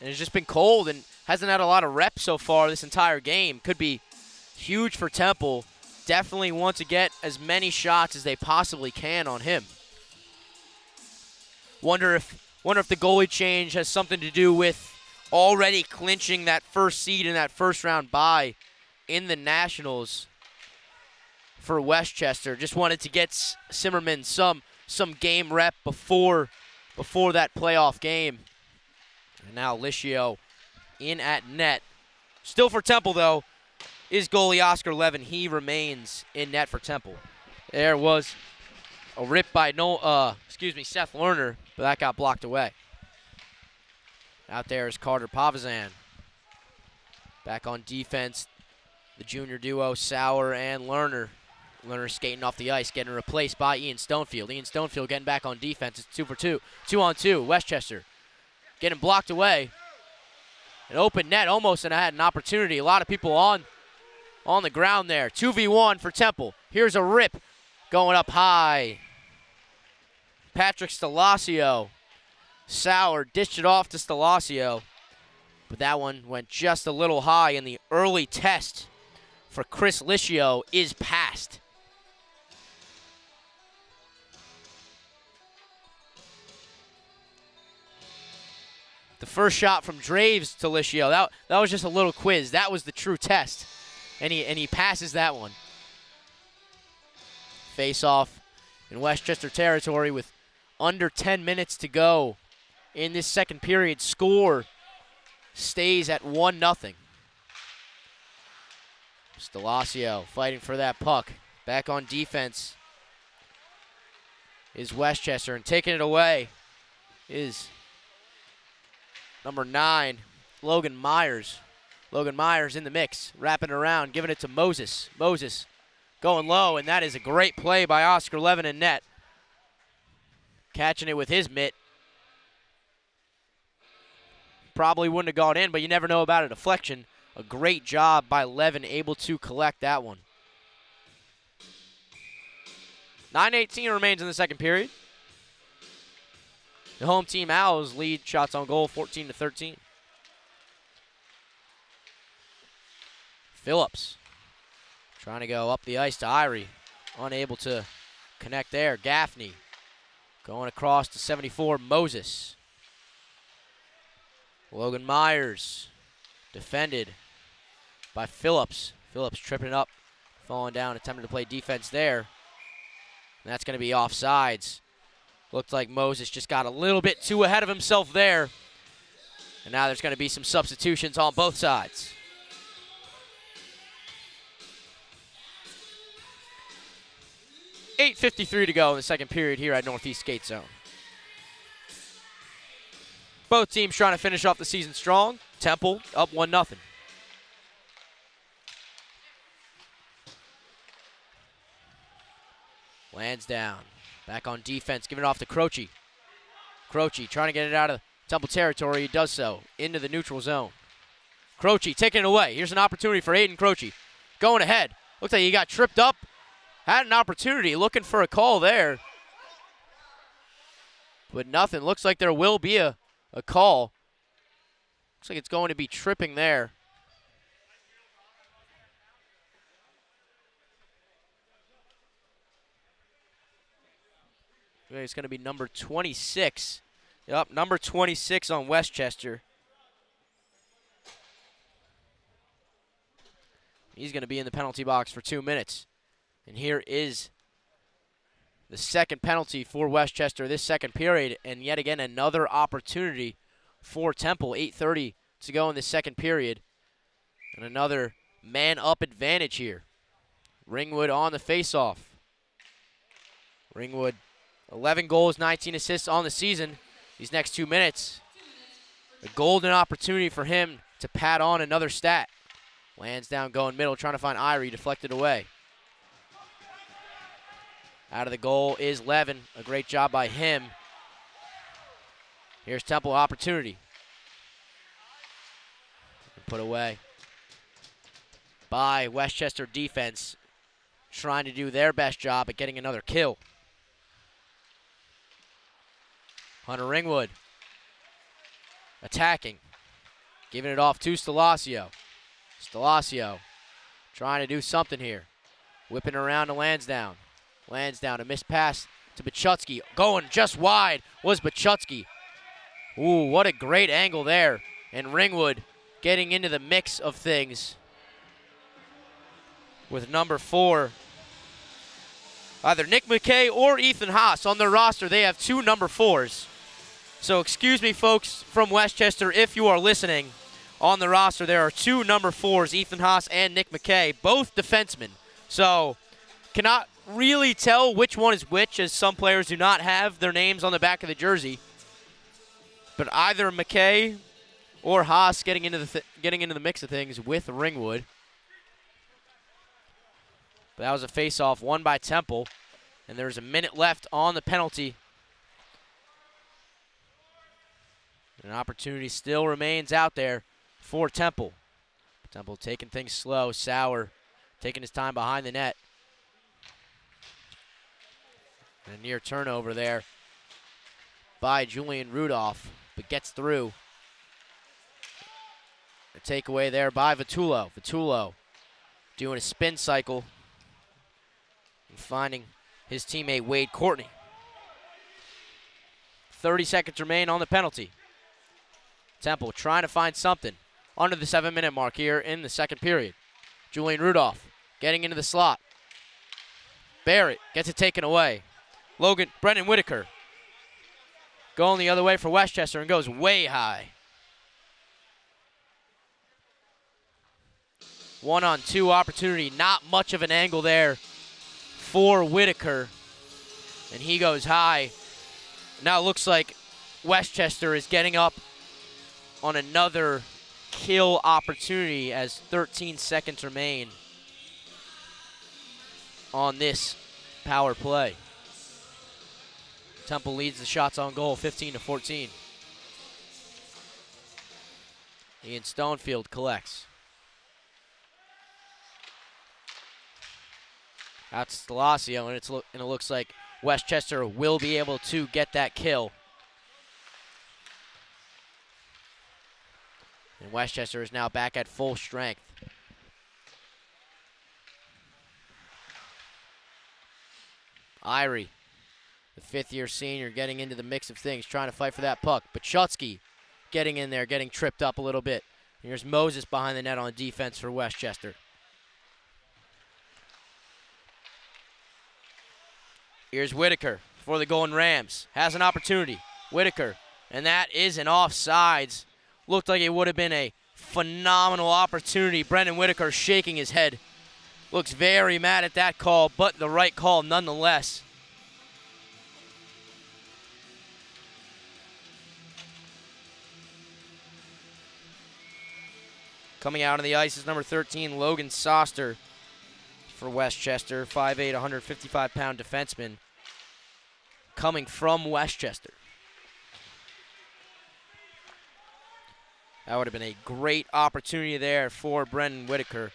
and it's just been cold and hasn't had a lot of reps so far this entire game. Could be huge for Temple. Definitely want to get as many shots as they possibly can on him. Wonder if wonder if the goalie change has something to do with already clinching that first seed in that first round bye in the Nationals for West Chester. Just wanted to get Simmerman some some game rep before before that playoff game. And now Licio in at net. Still for Temple though is goalie Oscar Levin. He remains in net for Temple. There was a rip by no uh excuse me Seth Lerner, but that got blocked away. Out there is Carter Pavazan. Back on defense, the junior duo Sauer and Lerner. Lerner skating off the ice, getting replaced by Ian Stonefield. Ian Stonefield getting back on defense. It's two for two. Two on two. West Chester getting blocked away. An open net almost, and I had an opportunity. A lot of people on on the ground there. 2v1 for Temple. Here's a rip going up high. Patrick Stallasio. Sauer dished it off to Stallasio. But that one went just a little high, and the early test for Chris Licio is passed. The first shot from Draves to Licio, that, that was just a little quiz. That was the true test. And he, and he passes that one. Face off in West Chester territory with under 10 minutes to go in this second period. Score stays at 1 0. Stallasio fighting for that puck. Back on defense is West Chester, and taking it away is number nine, Logan Myers. Logan Myers in the mix, wrapping around, giving it to Moses. Moses going low, and that is a great play by Oscar Levin and net. Catching it with his mitt. Probably wouldn't have gone in, but you never know about a deflection. A great job by Levin, able to collect that one. 9.18 remains in the second period. The home team Owls lead shots on goal 14 to 13. Phillips trying to go up the ice to Irie. Unable to connect there. Gaffney going across to 74. Moses. Logan Myers defended by Phillips. Phillips tripping up, falling down, attempting to play defense there. And that's going to be offsides. Looked like Moses just got a little bit too ahead of himself there. And now there's going to be some substitutions on both sides. Eight fifty-three to go in the second period here at Northeast Skate Zone. Both teams trying to finish off the season strong. Temple up one nothing. Lansdowne. Back on defense, giving it off to Croce. Croce trying to get it out of Temple territory. He does so into the neutral zone. Croce taking it away. Here's an opportunity for Aiden Croce. Going ahead. Looks like he got tripped up. Had an opportunity, looking for a call there. But nothing. Looks like there will be a, a call. Looks like it's going to be tripping there. It's going to be number 26. Yep, number 26 on West Chester. He's going to be in the penalty box for two minutes. And here is the second penalty for West Chester this second period. And yet again, another opportunity for Temple. 8.30 to go in the second period. And another man-up advantage here. Ringwood on the face-off. Ringwood 11 goals, 19 assists on the season. These next two minutes, a golden opportunity for him to pad on another stat. Lansdowne going middle, trying to find Irie, deflected away. Out of the goal is Levin. A great job by him. Here's Temple opportunity. Put away by West Chester defense, trying to do their best job at getting another kill. Hunter Ringwood attacking, giving it off to Stallasio. Stallasio trying to do something here. Whipping around to Lansdowne. Lansdowne, a missed pass to Bachutsky. Going just wide was Bachutsky. Ooh, what a great angle there. And Ringwood getting into the mix of things with number four. Either Nick McKay or Ethan Haas on their roster. They have two number fours. So excuse me, folks from West Chester, if you are listening on the roster, there are two number fours, Ethan Haas and Nick McKay, both defensemen. So cannot really tell which one is which, as some players do not have their names on the back of the jersey. But either McKay or Haas getting into the getting into the mix of things with Ringwood. But that was a face-off won by Temple. And there's a minute left on the penalty. An opportunity still remains out there for Temple. Temple taking things slow. Sauer taking his time behind the net. And a near turnover there by Julian Rudolph, but gets through. A takeaway there by Vitullo. Vitullo doing a spin cycle and finding his teammate Wade Courtney. 30 seconds remain on the penalty. Temple trying to find something under the seven minute mark here in the second period. Julian Rudolph getting into the slot. Barrett gets it taken away. Logan, Brendan Whitaker going the other way for West Chester and goes way high. One on two opportunity, not much of an angle there for Whitaker. And he goes high. Now it looks like West Chester is getting up on another kill opportunity as 13 seconds remain on this power play. Temple leads the shots on goal 15 to 14. Ian Stonefield collects. That's Stallasio, and, it's and it looks like West Chester will be able to get that kill. And West Chester is now back at full strength. Irie, the fifth year senior, getting into the mix of things, trying to fight for that puck. But Schutsky getting in there, getting tripped up a little bit. Here's Moses behind the net on defense for West Chester. Here's Whitaker for the Golden Rams. Has an opportunity. Whitaker. And that is an offsides. Looked like it would have been a phenomenal opportunity. Brendan Whitaker shaking his head. Looks very mad at that call, but the right call nonetheless. Coming out on the ice is number 13, Logan Soster for West Chester, 5'8", 155-pound defenseman coming from Westchester. That would have been a great opportunity there for Brendan Whitaker.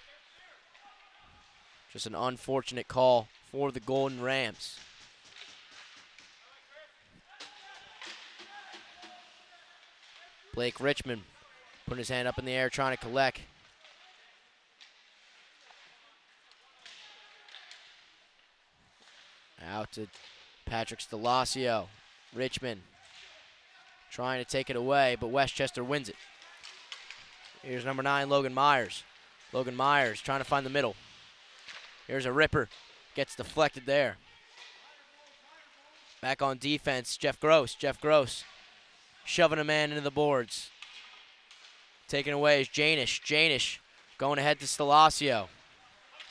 Just an unfortunate call for the Golden Rams. Blake Richmond putting his hand up in the air trying to collect. Out to Patrick Stallasio. Richmond trying to take it away, but West Chester wins it. Here's number nine, Logan Myers. Logan Myers trying to find the middle. Here's a ripper. Gets deflected there. Back on defense, Jeff Gross. Jeff Gross shoving a man into the boards. Taken away is Janish. Janish going ahead to Stallasio.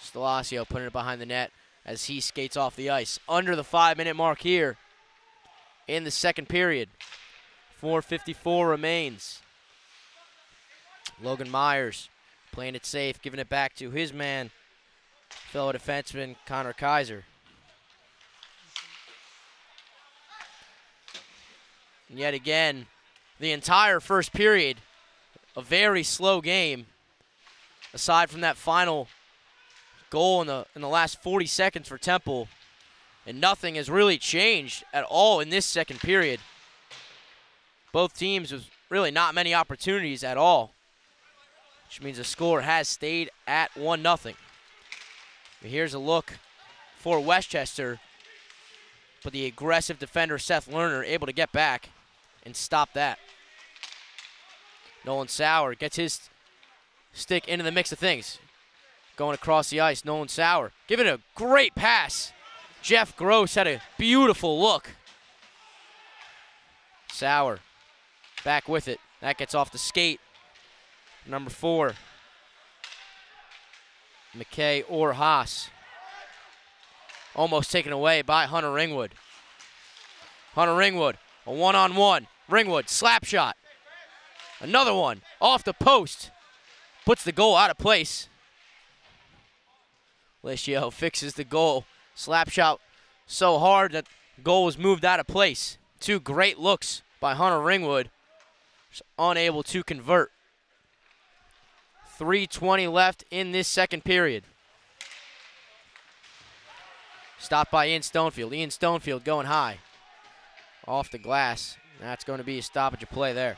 Stallasio putting it behind the net as he skates off the ice. Under the five-minute mark here in the second period. 4.54 remains. Logan Myers playing it safe, giving it back to his man, fellow defenseman Connor Kaiser. And yet again, the entire first period, a very slow game, aside from that final goal in the in the last 40 seconds for Temple, and nothing has really changed at all in this second period. Both teams with really not many opportunities at all which means the score has stayed at 1 0. Here's a look for West Chester, but the aggressive defender Seth Lerner able to get back and stop that. Nolan Sauer gets his stick into the mix of things. Going across the ice, Nolan Sauer giving a great pass. Jeff Gross had a beautiful look. Sauer back with it. That gets off the skate Number four, McKay or Haas. Almost taken away by Hunter Ringwood. Hunter Ringwood, a one-on-one. Ringwood, slap shot. Another one, off the post. Puts the goal out of place. Licio fixes the goal. Slap shot so hard that goal was moved out of place. Two great looks by Hunter Ringwood. Just unable to convert. 3.20 left in this second period. Stop by Ian Stonefield. Ian Stonefield going high. Off the glass. That's going to be a stoppage of play there.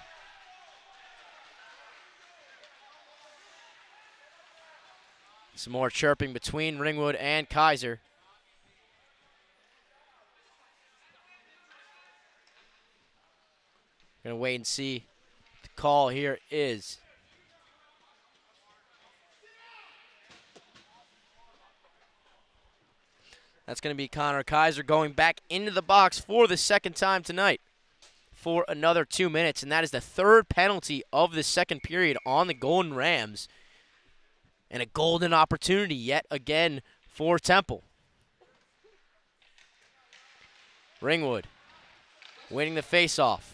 Some more chirping between Ringwood and Kaiser. Gonna wait and see the call here is. That's going to be Connor Kaiser going back into the box for the second time tonight for another two minutes, and that is the third penalty of the second period on the Golden Rams. And a golden opportunity yet again for Temple. Ringwood winning the faceoff.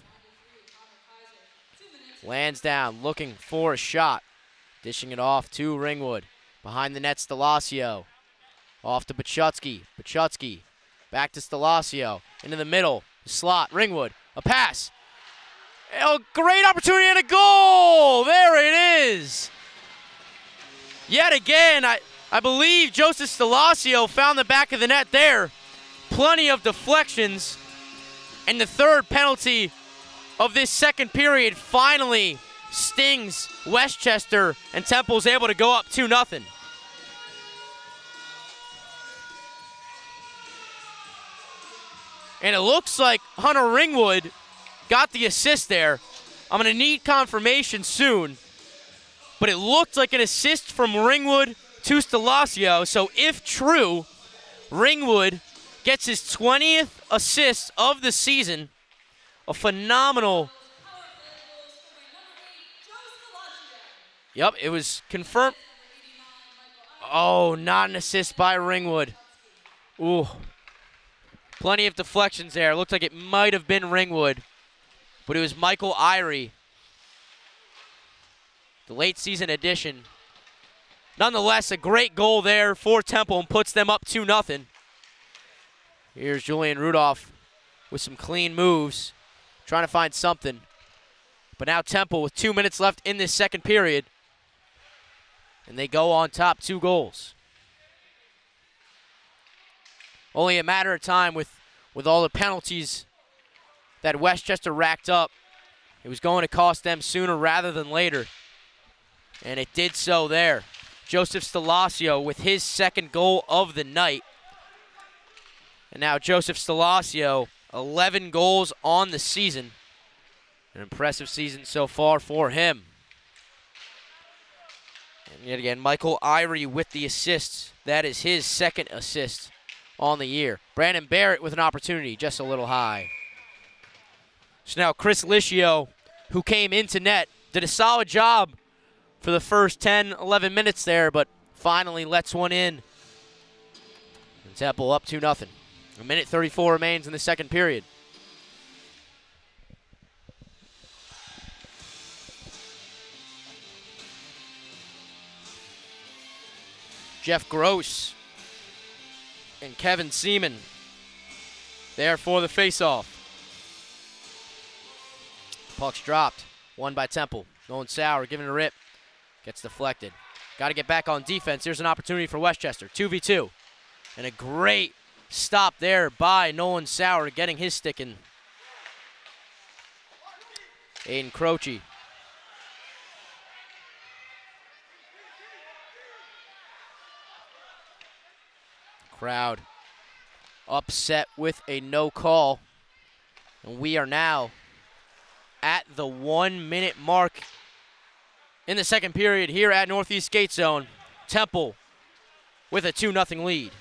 Lansdowne, looking for a shot. Dishing it off to Ringwood. Behind the net, Stasio. Off to Pachutsky. Pachutsky. Back to Stasio. Into the middle. Slot. Ringwood. A pass. A great opportunity and a goal. There it is. Yet again, I, I believe Joseph Stasio found the back of the net there. Plenty of deflections. And the third penalty of this second period finally stings West Chester, and Temple's able to go up 2 0. And it looks like Hunter Ringwood got the assist there. I'm going to need confirmation soon. But it looked like an assist from Ringwood to Stasio. So if true, Ringwood gets his 20th assist of the season. A phenomenal. Yep, it was confirmed. Oh, not an assist by Ringwood. Ooh. Plenty of deflections there. Looks like it might have been Ringwood, but it was Michael Irie, the late season addition. Nonetheless, a great goal there for Temple and puts them up 2 0. Here's Julian Rudolph with some clean moves, trying to find something. But now Temple with two minutes left in this second period. And they go on top two goals. Only a matter of time with, with all the penalties that West Chester racked up. It was going to cost them sooner rather than later. And it did so there. Joseph Stasio with his second goal of the night. And now Joseph Stasio, 11 goals on the season. An impressive season so far for him. And yet again, Michael Irie with the assists. That is his second assist on the year. Brandon Barrett with an opportunity, just a little high. So now Chris Licio, who came into net, did a solid job for the first 10, 11 minutes there, but finally lets one in. And Temple up 2 nothing. A minute 34 remains in the second period. Jeff Gross and Kevin Seaman there for the faceoff. Puck's dropped. One by Temple. Nolan Sauer giving a rip. Gets deflected. Got to get back on defense. Here's an opportunity for West Chester. 2v2. And a great stop there by Nolan Sauer getting his stick in. Aiden Croce. Crowd upset with a no call. And we are now at the one minute mark in the second period here at Northeast Skate Zone. Temple with a 2 0 lead.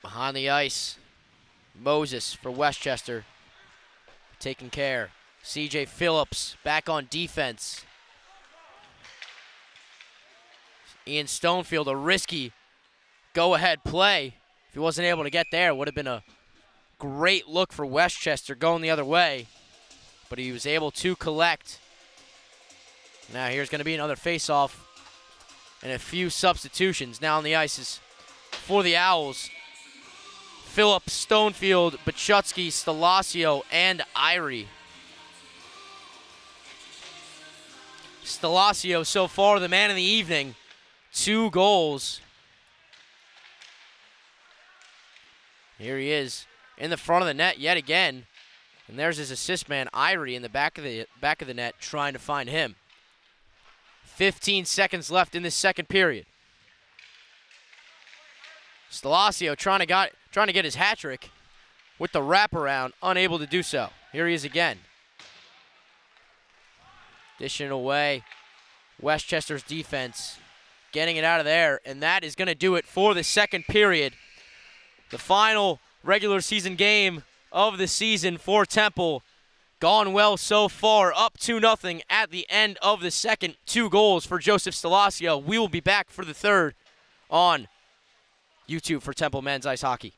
Behind the ice, Moses for West Chester taking care. CJ Phillips back on defense. Ian Stonefield, a risky go-ahead play. If he wasn't able to get there, would have been a great look for West Chester going the other way. But he was able to collect Now here's going to be another face-off and a few substitutions. Now on the ice is for the Owls. Philip, Stonefield, Bachutsky, Stalasio, and Irie. Stalasio so far the man of the evening. Two goals. Here he is in the front of the net yet again. And there's his assist man, Irie, in the back of the back of the net, trying to find him. 15 seconds left in this second period. Stalasio trying to got trying to get his hat trick with the wraparound, unable to do so. Here he is again. Dishing away. West Chester's defense getting it out of there, and that is going to do it for the second period. The final regular season game of the season for Temple. Gone well so far, up 2 nothing at the end of the second. Two goals for Joseph Stalasio. We will be back for the third on YouTube for Temple Men's Ice Hockey.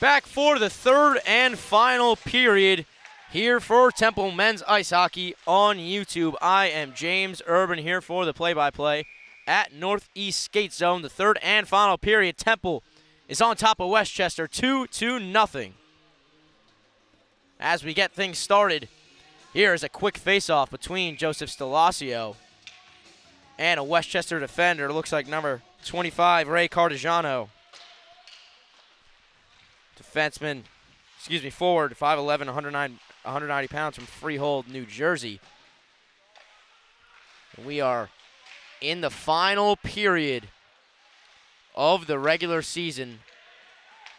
Back for the third and final period here for Temple Men's Ice Hockey on YouTube. I am James Urban here for the play-by-play at Northeast Skate Zone. The third and final period. Temple is on top of West Chester 2 to nothing. As we get things started, here is a quick face-off between Joseph Stelazio and a West Chester defender. Looks like number 25, Ray Cartagiano. Defenseman, excuse me, forward, 5'11", 109, 190 pounds from Freehold, New Jersey. We are in the final period of the regular season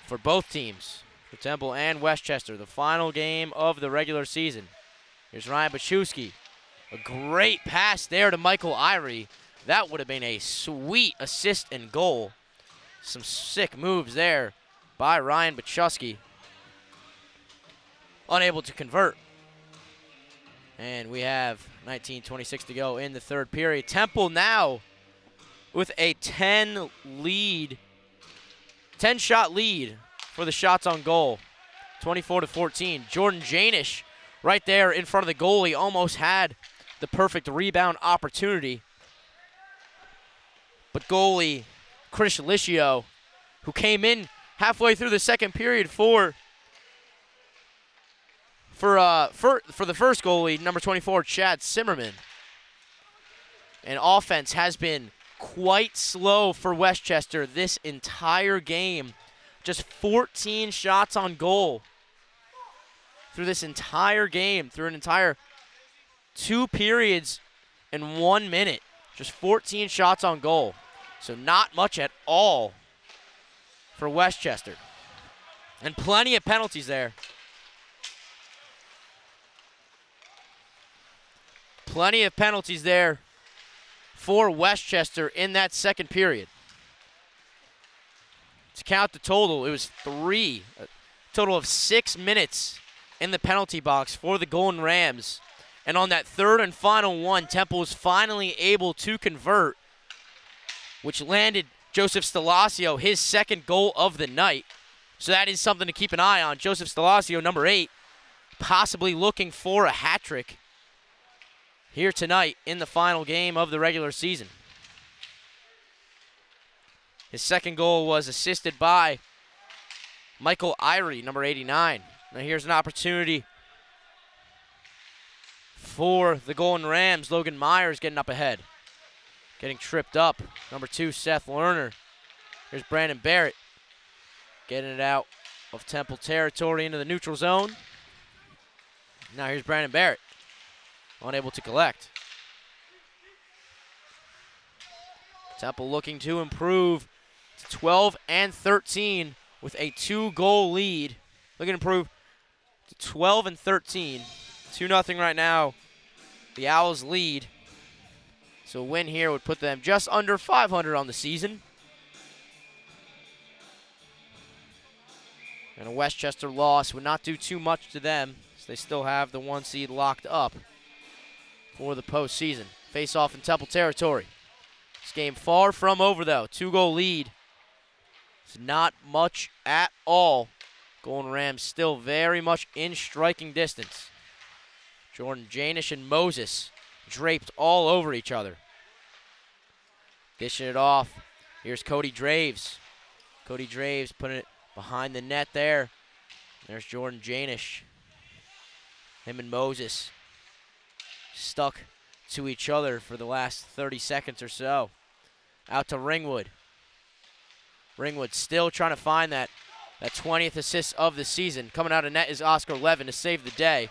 for both teams, for Temple and West Chester. The final game of the regular season. Here's Ryan Bachewski. A great pass there to Michael Irie. That would have been a sweet assist and goal. Some sick moves there by Ryan Bachewski. Unable to convert. And we have 19.26 to go in the third period. Temple now with a 10 lead, 10 shot lead for the shots on goal. 24 to 14. Jordan Janish right there in front of the goalie almost had the perfect rebound opportunity. But goalie Chris Licio, who came in halfway through the second period for for uh for for the first goalie, number 24, Chad Simmerman. And offense has been quite slow for West Chester this entire game. Just 14 shots on goal through this entire game, through an entire two periods in one minute. Just 14 shots on goal. So not much at all for West Chester. And plenty of penalties there. Plenty of penalties there for West Chester in that second period. To count the total, it was three, a total of six minutes in the penalty box for the Golden Rams. And on that third and final one, Temple was finally able to convert, which landed Joseph Stelazio his second goal of the night. So that is something to keep an eye on. Joseph Stelazio, number eight, possibly looking for a hat trick here tonight in the final game of the regular season. His second goal was assisted by Michael Irie, number 89. Now here's an opportunity for the Golden Rams. Logan Myers getting up ahead. Getting tripped up. Number two, Seth Lerner. Here's Brandon Barrett. Getting it out of Temple territory into the neutral zone. Now here's Brandon Barrett. Unable to collect. Temple looking to improve to 12 and 13 with a two goal lead. Looking to improve to 12 and 13. 2 nothing right now. The Owls lead. So a win here would put them just under 500 on the season. And a West Chester loss would not do too much to them, as they still have the one seed locked up for the postseason. Face off in Temple territory. This game far from over, though. Two goal lead. It's not much at all. Golden Rams still very much in striking distance. Jordan Janish and Moses draped all over each other. Dishing it off. Here's Cody Draves. Cody Draves putting it behind the net there. There's Jordan Janish. Him and Moses stuck to each other for the last 30 seconds or so. Out to Ringwood. Ringwood still trying to find that, that 20th assist of the season. Coming out of net is Oscar Levin to save the day.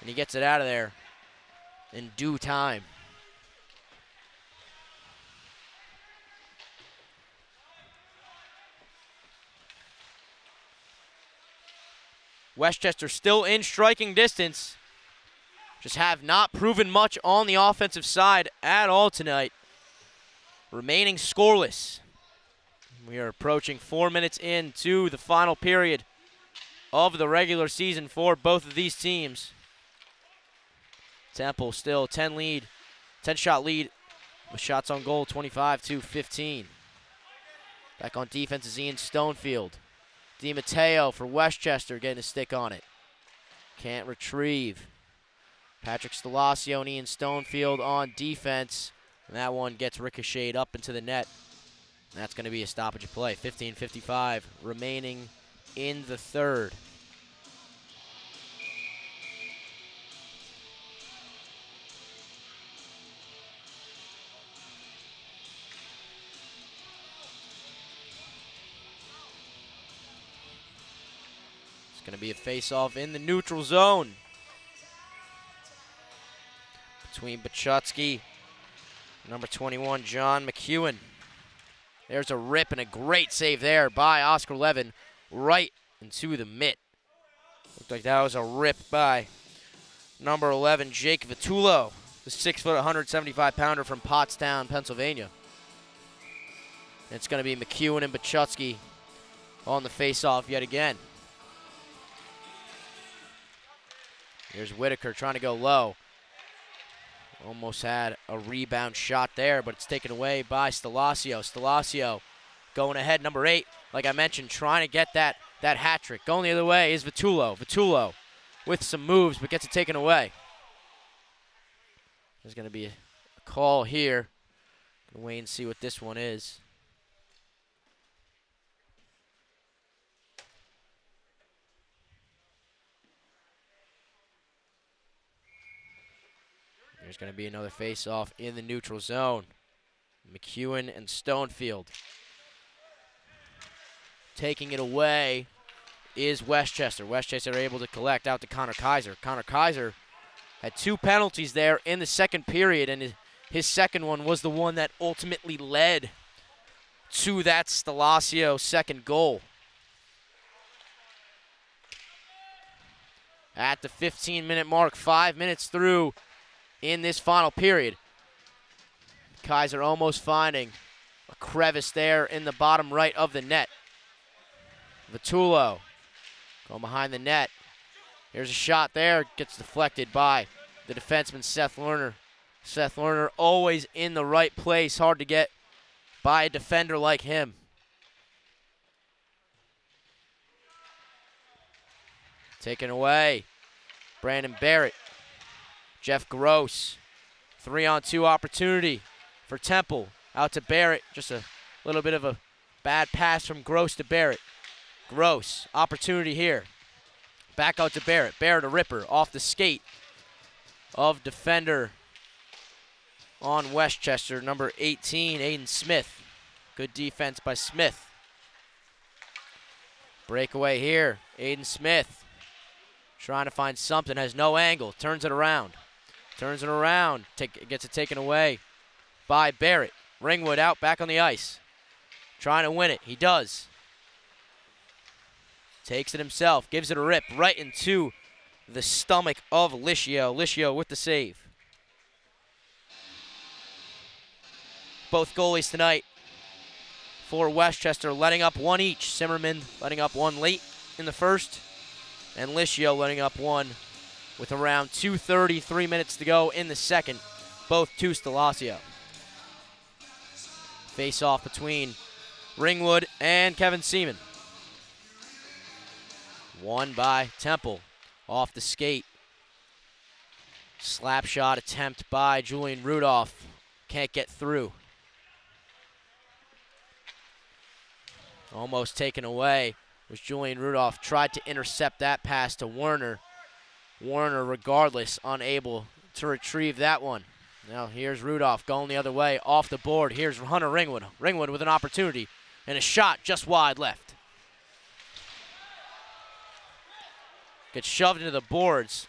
And he gets it out of there in due time. West Chester still in striking distance. Just have not proven much on the offensive side at all tonight. Remaining scoreless. We are approaching four minutes into the final period of the regular season for both of these teams. Temple still 10 lead, 10 shot lead with shots on goal 25 to 15. Back on defense is Ian Stonefield. DiMatteo for West Chester getting a stick on it. Can't retrieve. Patrick Stalasio and Ian Stonefield on defense. And that one gets ricocheted up into the net. And that's going to be a stoppage of play. 15.55 remaining in the third. Be a face-off in the neutral zone between Bachutsky number 21, John McEwen. There's a rip and a great save there by Oscar Levin right into the mitt. Looked like that was a rip by number 11, Jake Vitulo, the 6 foot 175 pounder from Pottstown, Pennsylvania. And it's going to be McEwen and Bachutsky on the face-off yet again. Here's Whitaker trying to go low. Almost had a rebound shot there, but it's taken away by Stalasio. Stalasio going ahead, number eight. Like I mentioned, trying to get that, that hat trick. Going the other way is Vitulo. Vitulo with some moves, but gets it taken away. There's going to be a call here. Wait and see what this one is. There's going to be another face-off in the neutral zone. McEwen and Stonefield. Taking it away is West Chester. Westchester are able to collect out to Connor Kaiser. Connor Kaiser had two penalties there in the second period, and his second one was the one that ultimately led to that Stalasio second goal. At the 15-minute mark, five minutes through in this final period. Kaiser almost finding a crevice there in the bottom right of the net. Vitullo going behind the net. Here's a shot there, gets deflected by the defenseman Seth Lerner. Seth Lerner always in the right place, hard to get by a defender like him. Taken away, Brandon Barrett. Jeff Gross. Three on two opportunity for Temple. Out to Barrett. Just a little bit of a bad pass from Gross to Barrett. Gross. Opportunity here. Back out to Barrett. Barrett a ripper off the skate of defender on West Chester, number 18, Aiden Smith. Good defense by Smith. Breakaway here. Aiden Smith trying to find something, has no angle, turns it around. Turns it around, take, gets it taken away by Barrett. Ringwood out back on the ice. Trying to win it. He does. Takes it himself, gives it a rip right into the stomach of Licio. Licio with the save. Both goalies tonight for West Chester letting up one each. Zimmerman letting up one late in the first, and Licio letting up one with around 2.33 minutes to go in the second, both to Stalasio. Face off between Ringwood and Kevin Seaman. One by Temple off the skate. Slap shot attempt by Julian Rudolph. Can't get through. Almost taken away was Julian Rudolph. Tried to intercept that pass to Werner. Warner, regardless, unable to retrieve that one. Now here's Rudolph going the other way off the board. Here's Hunter Ringwood. Ringwood with an opportunity and a shot just wide left. Gets shoved into the boards,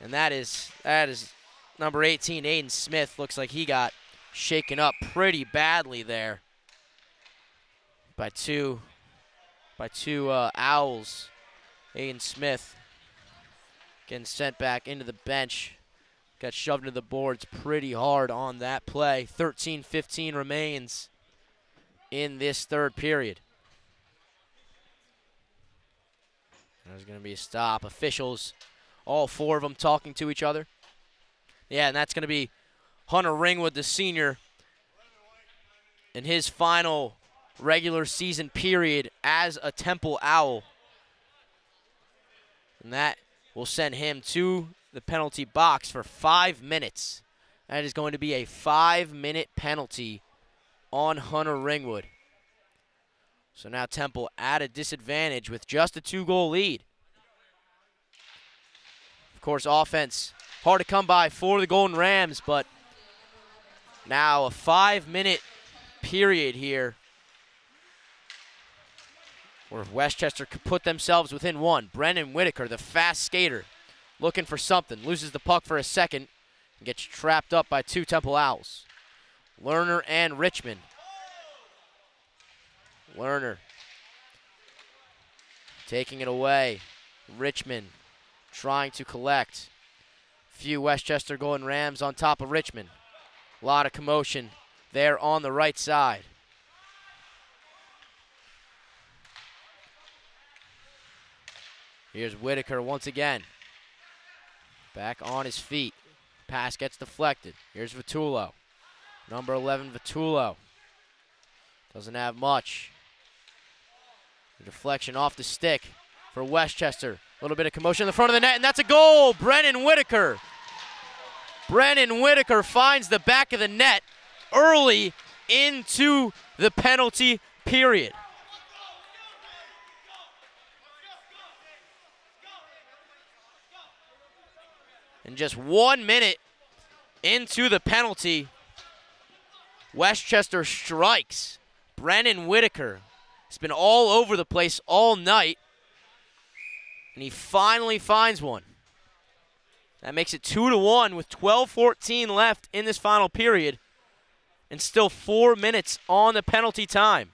and that is that is number 18, Aiden Smith. Looks like he got shaken up pretty badly there by two by two uh, owls. Aiden Smith Getting sent back into the bench. Got shoved into the boards pretty hard on that play. 13-15 remains in this third period. There's going to be a stop. Officials, all four of them talking to each other. Yeah, and that's going to be Hunter Ringwood, the senior, in his final regular season period as a Temple Owl. And that will send him to the penalty box for five minutes. That is going to be a five minute penalty on Hunter Ringwood. So now Temple at a disadvantage with just a two goal lead. Of course, offense hard to come by for the Golden Rams, but now a five minute period here where West Chester could put themselves within one. Brennan Whitaker, the fast skater, looking for something, loses the puck for a second and gets trapped up by two Temple Owls. Lerner and Richmond. Lerner taking it away. Richmond trying to collect. Few West Chester going Rams on top of Richmond. A lot of commotion there on the right side. Here's Whitaker once again. Back on his feet. Pass gets deflected. Here's Vitullo. Number 11, Vitullo. Doesn't have much. The deflection off the stick for West Chester. A little bit of commotion in the front of the net, and that's a goal. Brennan Whitaker. Brennan Whitaker finds the back of the net early into the penalty period. And just one minute into the penalty, West Chester strikes. Brennan Whitaker has been all over the place all night, and he finally finds one. That makes it 2 to 1 with 12-14 left in this final period and still 4 minutes on the penalty time.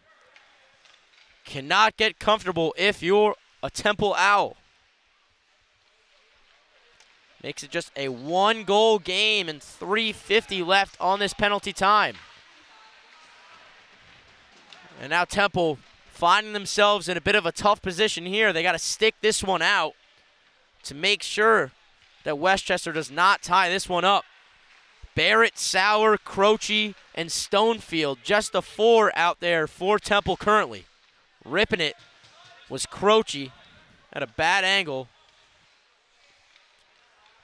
Cannot get comfortable if you're a Temple Owl. Makes it just a one goal game and 350 left on this penalty time. And now Temple finding themselves in a bit of a tough position here. They got to stick this one out to make sure that West Chester does not tie this one up. Barrett, Sauer, Croce, and Stonefield, just the four out there for Temple currently. Ripping it was Croce at a bad angle.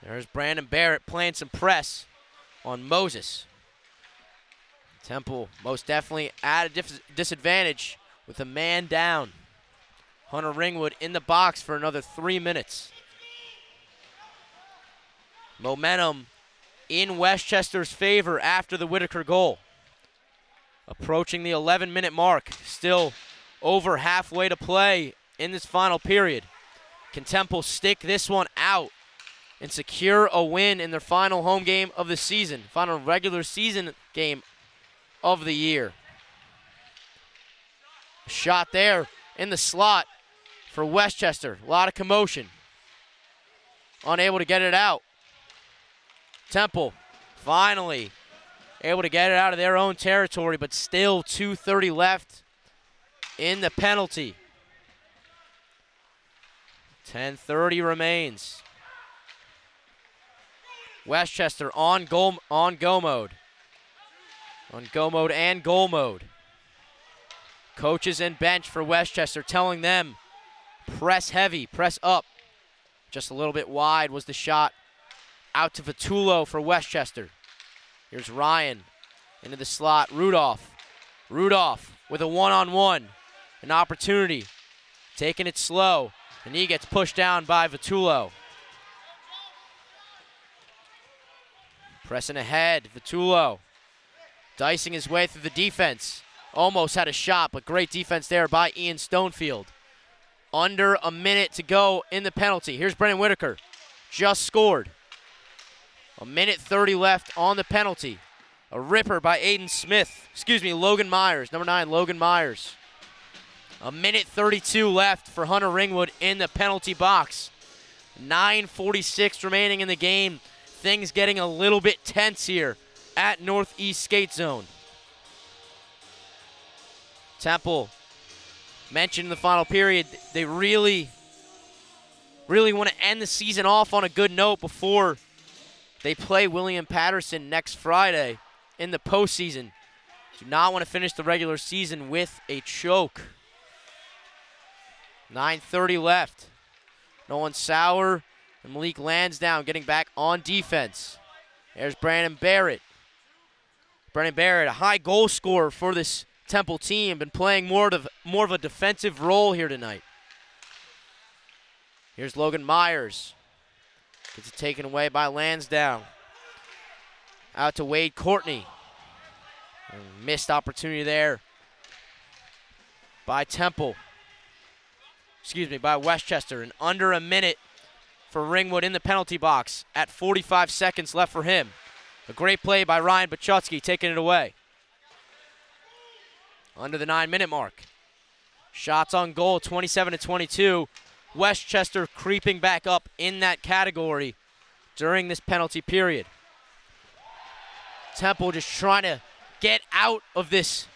There's Brandon Barrett playing some press on Moses. Temple most definitely at a disadvantage with a man down. Hunter Ringwood in the box for another three minutes. Momentum in West Chester's favor after the Whitaker goal. Approaching the 11 minute mark, still over halfway to play in this final period. Can Temple stick this one out and secure a win in their final home game of the season, final regular season game of the year? Shot there in the slot for West Chester. A lot of commotion. Unable to get it out. Temple finally able to get it out of their own territory, but still 2.30 left in the penalty. 10.30 remains. West Chester on goal on go mode. On go mode and goal mode. Coaches and bench for West Chester telling them press heavy, press up. Just a little bit wide was the shot out to Vitulo for West Chester. Here's Ryan into the slot. Rudolph. Rudolph with a one-on-one. An opportunity. Taking it slow. And he gets pushed down by Vitullo. Pressing ahead, Vitullo. Dicing his way through the defense. Almost had a shot, but great defense there by Ian Stonefield. Under a minute to go in the penalty. Here's Brennan Whitaker. Just scored. A minute 30 left on the penalty. A ripper by Aiden Smith. Excuse me, Logan Myers. Number nine, Logan Myers. A minute 32 left for Hunter Ringwood in the penalty box. 9.46 remaining in the game. Things getting a little bit tense here at Northeast Skate Zone. Temple mentioned in the final period, they really, really want to end the season off on a good note before they play William Paterson next Friday in the postseason Do not want to finish the regular season with a choke. 9.30 left. Nolan Sauer and Malik Lansdowne getting back on defense. There's Brandon Barrett. Brandon Barrett, a high goal scorer for this Temple team, been playing more of, more of a defensive role here tonight. Here's Logan Myers. Gets it taken away by Lansdowne. Out to Wade Courtney. Missed opportunity there by Temple. Excuse me, by West Chester. And under a minute for Ringwood in the penalty box at 45 seconds left for him. A great play by Ryan Bachutsky taking it away. Under the nine minute mark. Shots on goal 27 to 22. West Chester creeping back up in that category during this penalty period. Temple just trying to get out of this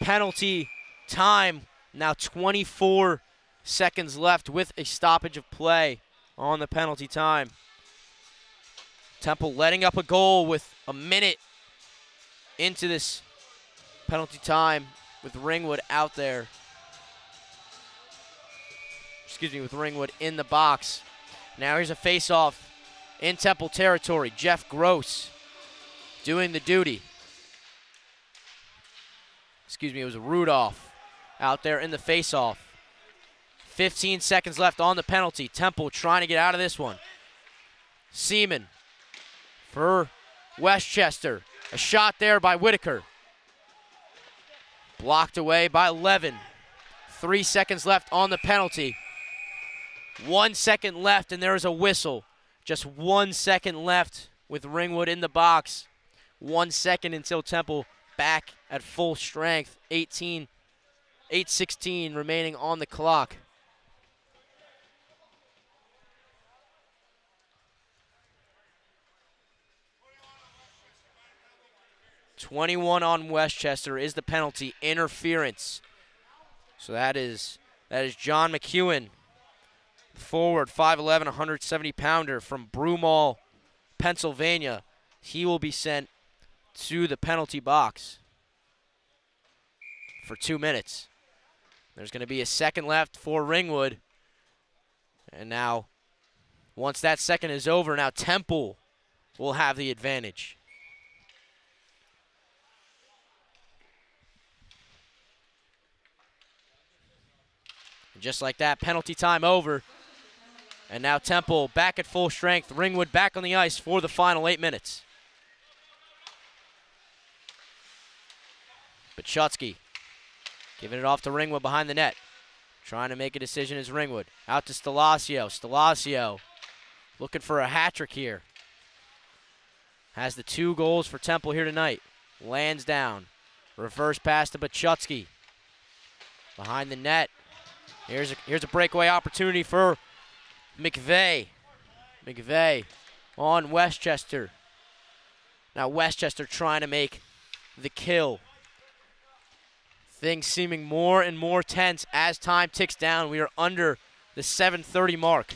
penalty time. Now 24 seconds left with a stoppage of play on the penalty time. Temple letting up a goal with a minute into this penalty time with Ringwood out there. Excuse me, with Ringwood in the box. Now here's a face-off in Temple territory. Jeff Gross doing the duty. Excuse me, it was a Rudolph out there in the face-off. 15 seconds left on the penalty. Temple trying to get out of this one. Seaman for West Chester. A shot there by Whitaker. Blocked away by Levin. Three seconds left on the penalty. One second left, and there is a whistle. Just one second left with Ringwood in the box. One second until Temple back at full strength. 18, 8.16 remaining on the clock. 21 on West Chester is the penalty. Interference. So that is that is John McEwen, forward, 5'11", 170 pounder from Broomall, Pennsylvania. He will be sent to the penalty box for two minutes. There's going to be a second left for Ringwood. And now, once that second is over, now Temple will have the advantage. And just like that, penalty time over. And now Temple back at full strength. Ringwood back on the ice for the final eight minutes. Bachutsky giving it off to Ringwood behind the net. Trying to make a decision is Ringwood. Out to Stallasio. Stallasio looking for a hat trick here. Has the two goals for Temple here tonight. Lansdowne. Reverse pass to Bachutsky. Behind the net. Here's a, here's a breakaway opportunity for McVeigh. McVeigh on West Chester. Now West Chester trying to make the kill. Things seeming more and more tense as time ticks down. We are under the 7.30 mark.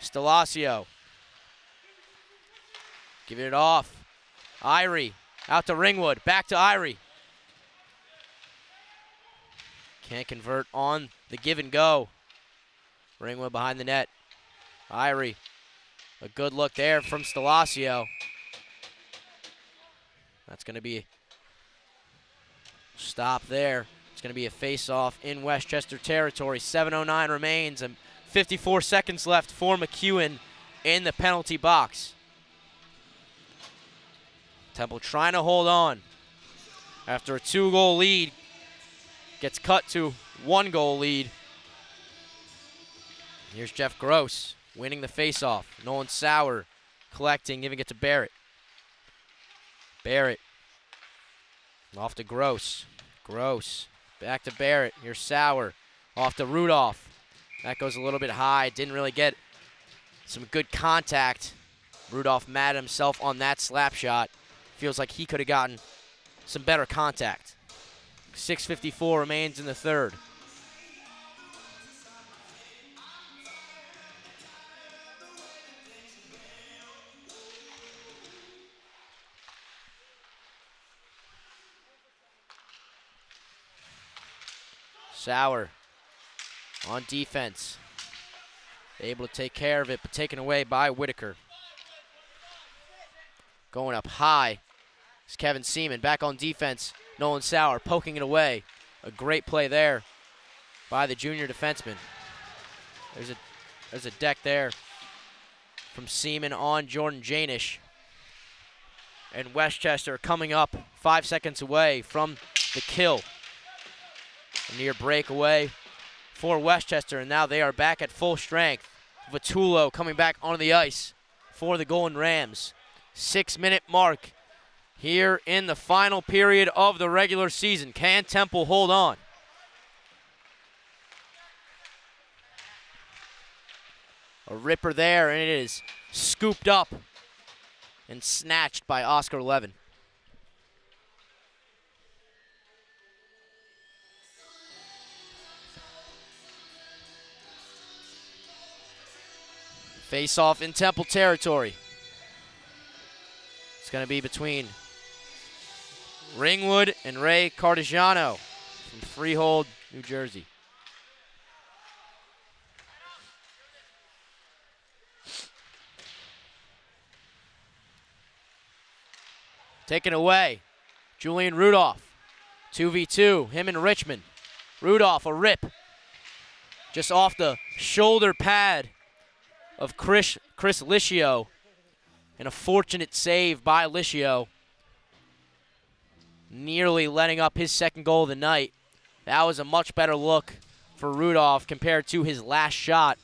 Stallasio. Giving it off. Irie out to Ringwood. Back to Irie. Can't convert on the give and go. Ringwood behind the net. Irie. A good look there from Stallasio. That's going to be stop there. It's going to be a face-off in West Chester territory. 7.09 remains and 54 seconds left for McEwen in the penalty box. Temple trying to hold on after a two-goal lead Gets cut to one goal lead. Here's Jeff Gross winning the faceoff. Nolan Sauer collecting, giving it to Barrett. Barrett off to Gross. Gross back to Barrett. Here's Sauer off to Rudolph. That goes a little bit high. Didn't really get some good contact. Rudolph mad himself on that slap shot. Feels like he could have gotten some better contact. 6.54 remains in the third. Sauer on defense. Able to take care of it, but taken away by Whitaker. Going up high is Kevin Seaman. Back on defense, Nolan Sauer poking it away. A great play there by the junior defenseman. There's a there's a deck there from Seaman on Jordan Janish. And West Chester coming up five seconds away from the kill. A near breakaway for West Chester, and now they are back at full strength. Vitulo coming back onto the ice for the Golden Rams. Six minute mark here in the final period of the regular season. Can Temple hold on? A ripper there, and it is scooped up and snatched by Oscar Levin. Face off in Temple territory. It's going to be between Ringwood and Ray Cartagiano from Freehold, New Jersey. Taken away, Julian Rudolph. 2v2, him and Richmond. Rudolph, a rip. Just off the shoulder pad of Chris, Chris Licio. And a fortunate save by Licio. Nearly letting up his second goal of the night. That was a much better look for Rudolph compared to his last shot.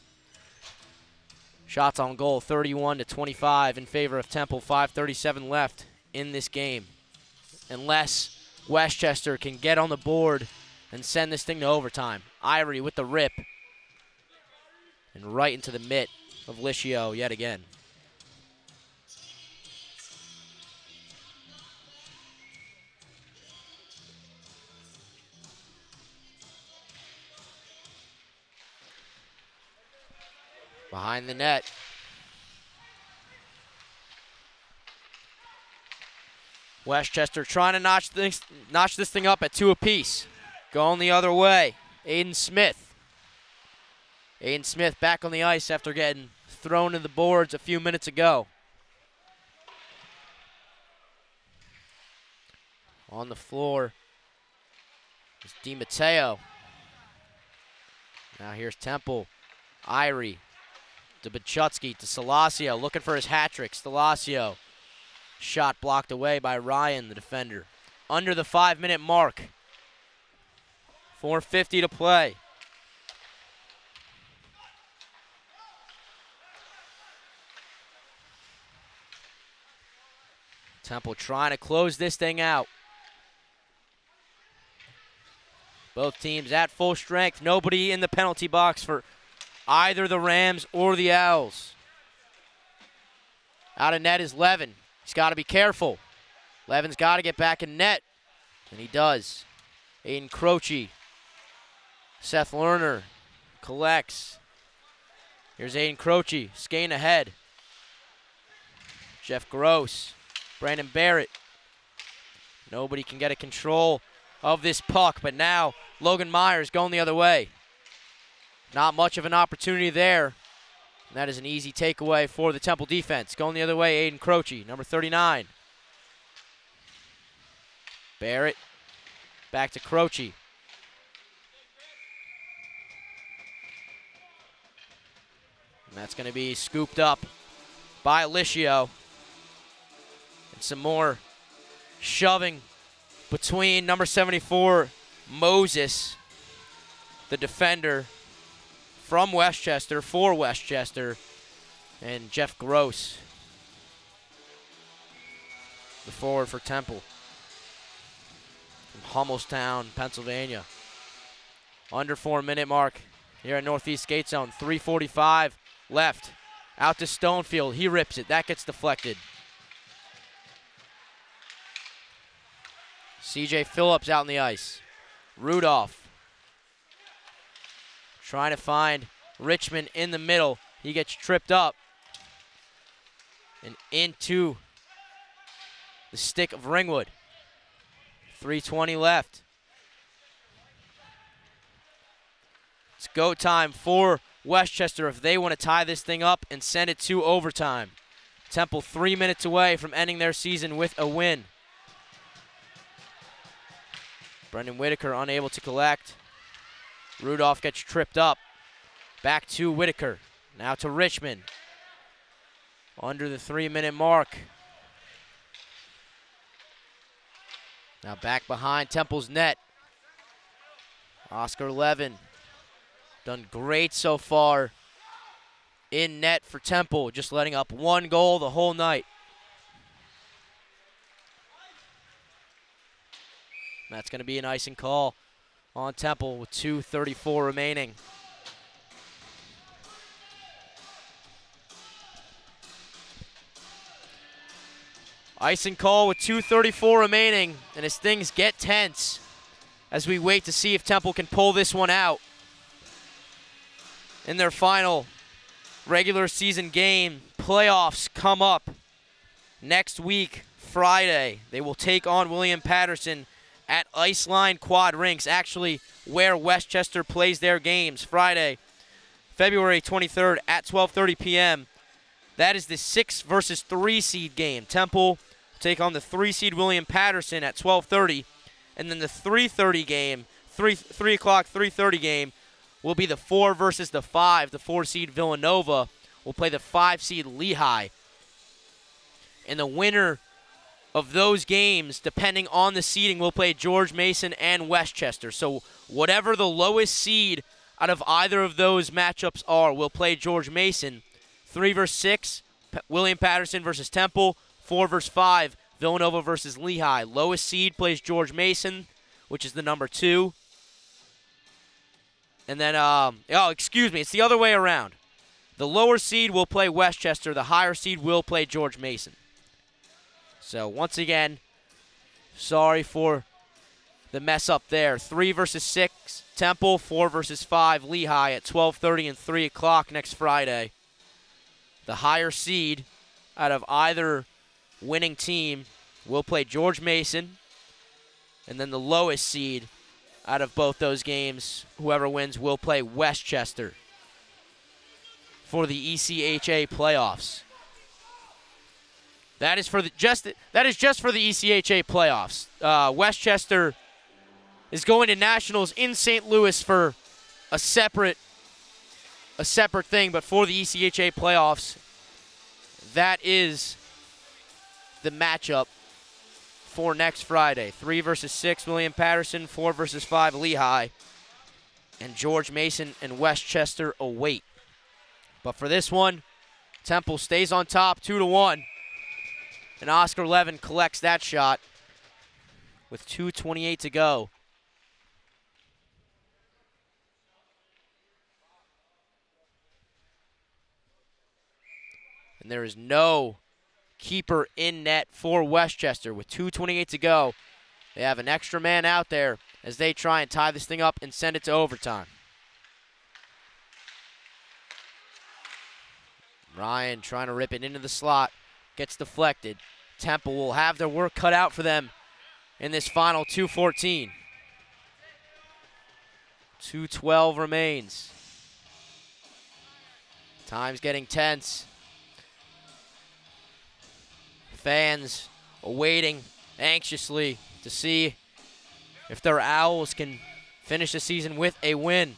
Shots on goal 31 to 25 in favor of Temple. 5.37 left in this game. Unless West Chester can get on the board and send this thing to overtime. Ivory with the rip. And right into the mitt of Licio yet again. Behind the net. West Chester trying to notch this, notch this thing up at two apiece. Going the other way. Aiden Smith. Aiden Smith back on the ice after getting thrown to the boards a few minutes ago. On the floor is DiMatteo. Now here's Temple. Irie to Bachutsky to Salasio looking for his hat trick. Salasio Shot blocked away by Ryan, the defender. Under the five minute mark. 4.50 to play. Temple trying to close this thing out. Both teams at full strength. Nobody in the penalty box for either the Rams or the Owls. Out of net is Levin. He's got to be careful. Levin's got to get back in net, and he does. Aiden Croce. Seth Lerner collects. Here's Aiden Croce, skating ahead. Jeff Gross, Brandon Barrett. Nobody can get a control of this puck, but now Logan Myers going the other way. Not much of an opportunity there. And that is an easy takeaway for the Temple defense. Going the other way, Aiden Croce, number 39. Barrett back to Croce. And that's going to be scooped up by Licio. Some more shoving between number 74, Moses, the defender, from West Chester for West Chester, and Jeff Gross, the forward for Temple from Hummelstown, Pennsylvania. Under four minute mark here at Northeast Skate Zone. 345 left. Out to Stonefield. He rips it. That gets deflected. CJ Phillips out on the ice. Rudolph Trying to find Richmond in the middle. He gets tripped up and into the stick of Ringwood. 320 left. It's go time for West Chester if they want to tie this thing up and send it to overtime. Temple three minutes away from ending their season with a win. Brendan Whitaker unable to collect. Rudolph gets tripped up. Back to Whitaker. Now to Richmond. Under the three minute mark. Now back behind Temple's net. Oscar Levin. Done great so far in net for Temple, just letting up one goal the whole night. That's going to be an icing call on Temple with 2.34 remaining. Icing call with 2.34 remaining, and as things get tense, as we wait to see if Temple can pull this one out in their final regular season game. Playoffs come up next week, Friday. They will take on William Paterson at Iceline Quad Rinks, actually where West Chester plays their games. Friday, February 23rd at 12:30 p.m. That is the six versus three seed game. Temple take on the three seed William Paterson at 12:30, and then the 3:30 game, three three o'clock 3:30 game will be the four versus the five. The four seed Villanova will play the five seed Lehigh. And the winner of those games, depending on the seeding, will play George Mason and West Chester. So whatever the lowest seed out of either of those matchups are, will play George Mason. Three versus six, William Paterson versus Temple. Four versus five, Villanova versus Lehigh. Lowest seed plays George Mason, which is the number two. And then, um, oh, excuse me, it's the other way around. The lower seed will play West Chester. The higher seed will play George Mason. So once again, sorry for the mess up there. Three versus six, Temple. Four versus five, Lehigh at 12:30 and 3 o'clock next Friday. The higher seed out of either winning team will play George Mason, and then the lowest seed out of both those games. Whoever wins will play West Chester for the ECHA playoffs. That is for the just that is just for the ECHA playoffs. Uh, West Chester is going to nationals in St. Louis for a separate a separate thing, but for the ECHA playoffs, that is the matchup for next Friday. Three versus six, William Paterson. Four versus five, Lehigh. And George Mason and West Chester await. But for this one, Temple stays on top, two to one. And Oscar Levin collects that shot with 2.28 to go. And there is no keeper in net for West Chester with 2.28 to go. They have an extra man out there as they try and tie this thing up and send it to overtime. Ryan trying to rip it into the slot, gets deflected. Temple will have their work cut out for them in this final 214. 212 remains. Time's getting tense. Fans awaiting anxiously to see if their Owls can finish the season with a win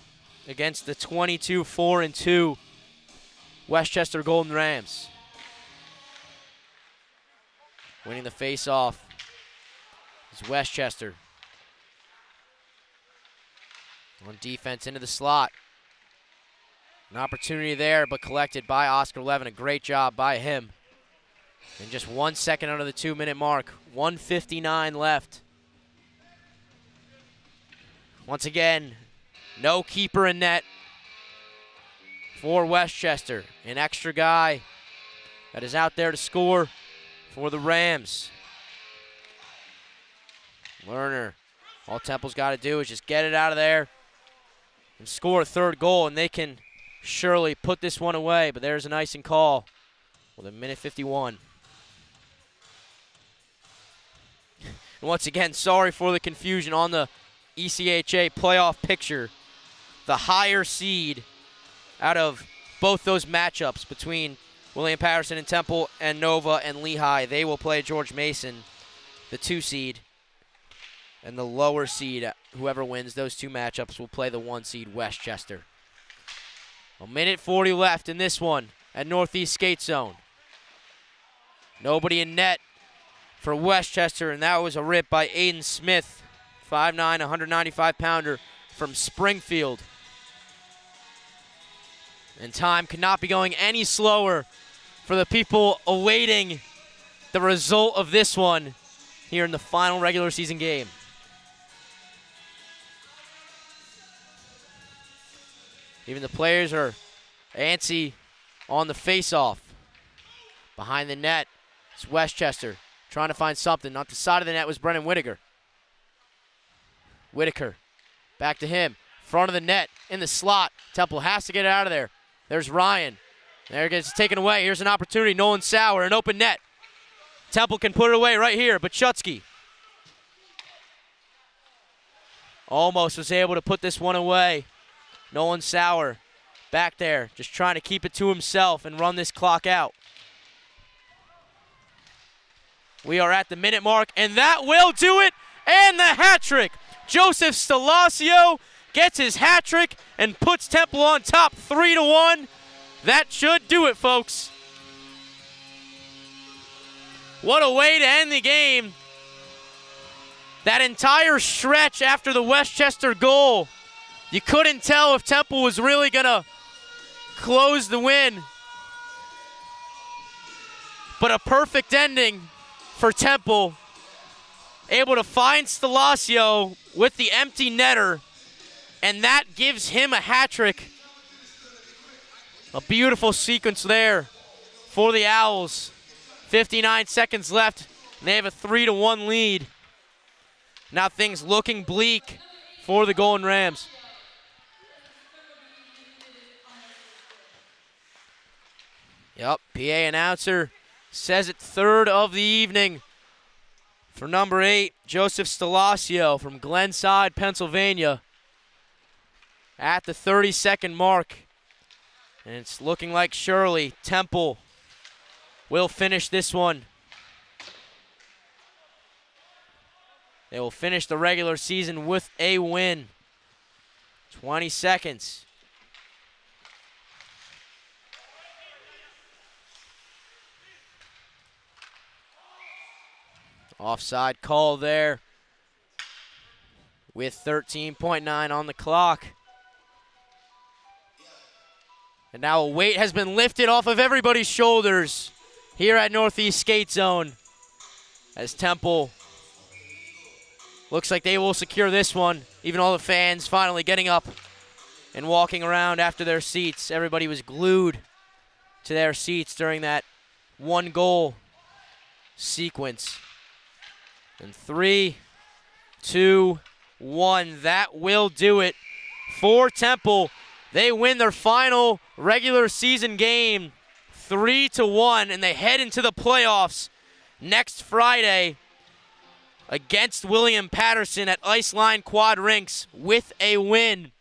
against the 22 4 and 2 West Chester Golden Rams. Winning the face-off is West Chester. On defense into the slot. An opportunity there, but collected by Oscar Levin. A great job by him. And just one second under the two minute mark. 159 left. Once again, no keeper in net for West Chester. An extra guy that is out there to score for the Rams. Lerner. All Temple's got to do is just get it out of there and score a third goal, and they can surely put this one away. But there's an icing call with a minute 51. And once again, sorry for the confusion on the ECHA playoff picture. the higher seed out of both those matchups between William Paterson and Temple and Nova and Lehigh. They will play George Mason, the two seed, and the lower seed, whoever wins those two matchups, will play the one seed West Chester. A minute 40 left in this one at Northeast Skate Zone. Nobody in net for West Chester, and that was a rip by Aiden Smith, 5'9", 195 pounder from Springfield. And time could not be going any slower for the people awaiting the result of this one here in the final regular season game. Even the players are antsy on the face-off. Behind the net, it's West Chester trying to find something. On the side of the net was Brennan Whitaker. Whitaker, back to him. Front of the net, in the slot. Temple has to get it out of there. There's Ryan. There it gets taken away. Here's an opportunity. Nolan Sauer, an open net. Temple can put it away right here, but Shutsky almost was able to put this one away. Nolan Sauer back there, just trying to keep it to himself and run this clock out. We are at the minute mark, and that will do it. And the hat trick. Joseph Stalasio gets his hat trick and puts Temple on top, three to one. That should do it, folks. What a way to end the game. That entire stretch after the West Chester goal, you couldn't tell if Temple was really going to close the win. But a perfect ending for Temple. Able to find Stalasio with the empty netter, and that gives him a hat trick. A beautiful sequence there for the Owls. 59 seconds left, they have a 3 to 1 lead. Now things looking bleak for the Golden Rams. Yep, PA announcer says it third of the evening for number eight, Joseph Stalasio from Glenside, Pennsylvania. At the 30 second mark. And it's looking like Shirley Temple will finish this one. They will finish the regular season with a win. 20 seconds. Offside call there with 13.9 on the clock. And now a weight has been lifted off of everybody's shoulders here at Northeast Skate Zone as Temple looks like they will secure this one. Even all the fans finally getting up and walking around after their seats. Everybody was glued to their seats during that one goal sequence. And three, two, one. That will do it for Temple. They win their final regular season game three to one, and they head into the playoffs next Friday against William Paterson at Ice Line Quad Rinks with a win.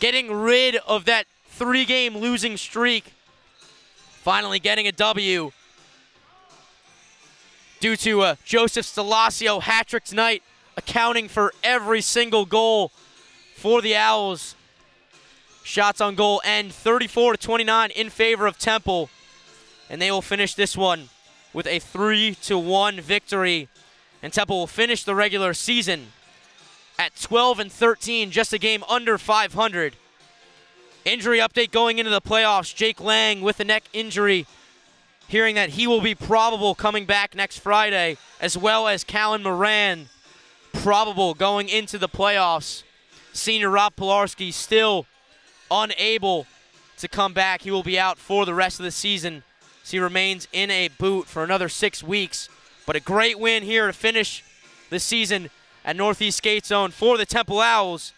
Getting rid of that three game losing streak. Finally getting a W due to a Joseph Stalasio hat trick tonight, accounting for every single goal for the Owls. Shots on goal end 34 to 29 in favor of Temple, and they will finish this one with a 3 to 1 victory. And Temple will finish the regular season at 12 and 13, just a game under 500. Injury update going into the playoffs. Jake Lang with a neck injury hearing that he will be probable coming back next Friday, as well as Callan Moran probable going into the playoffs. Senior Rob Pilarski still unable to come back. He will be out for the rest of the season. So he remains in a boot for another six weeks. But a great win here to finish the season at Northeast Skate Zone for the Temple Owls.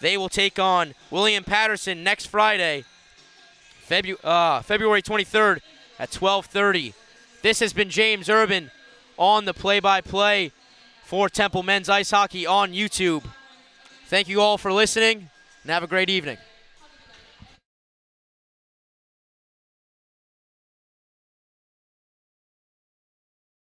They will take on William Paterson next Friday, Febu uh, February 23rd at 12:30. This has been James Urban on the play-by-play for Temple Men's Ice Hockey on YouTube. Thank you all for listening, and have a great evening.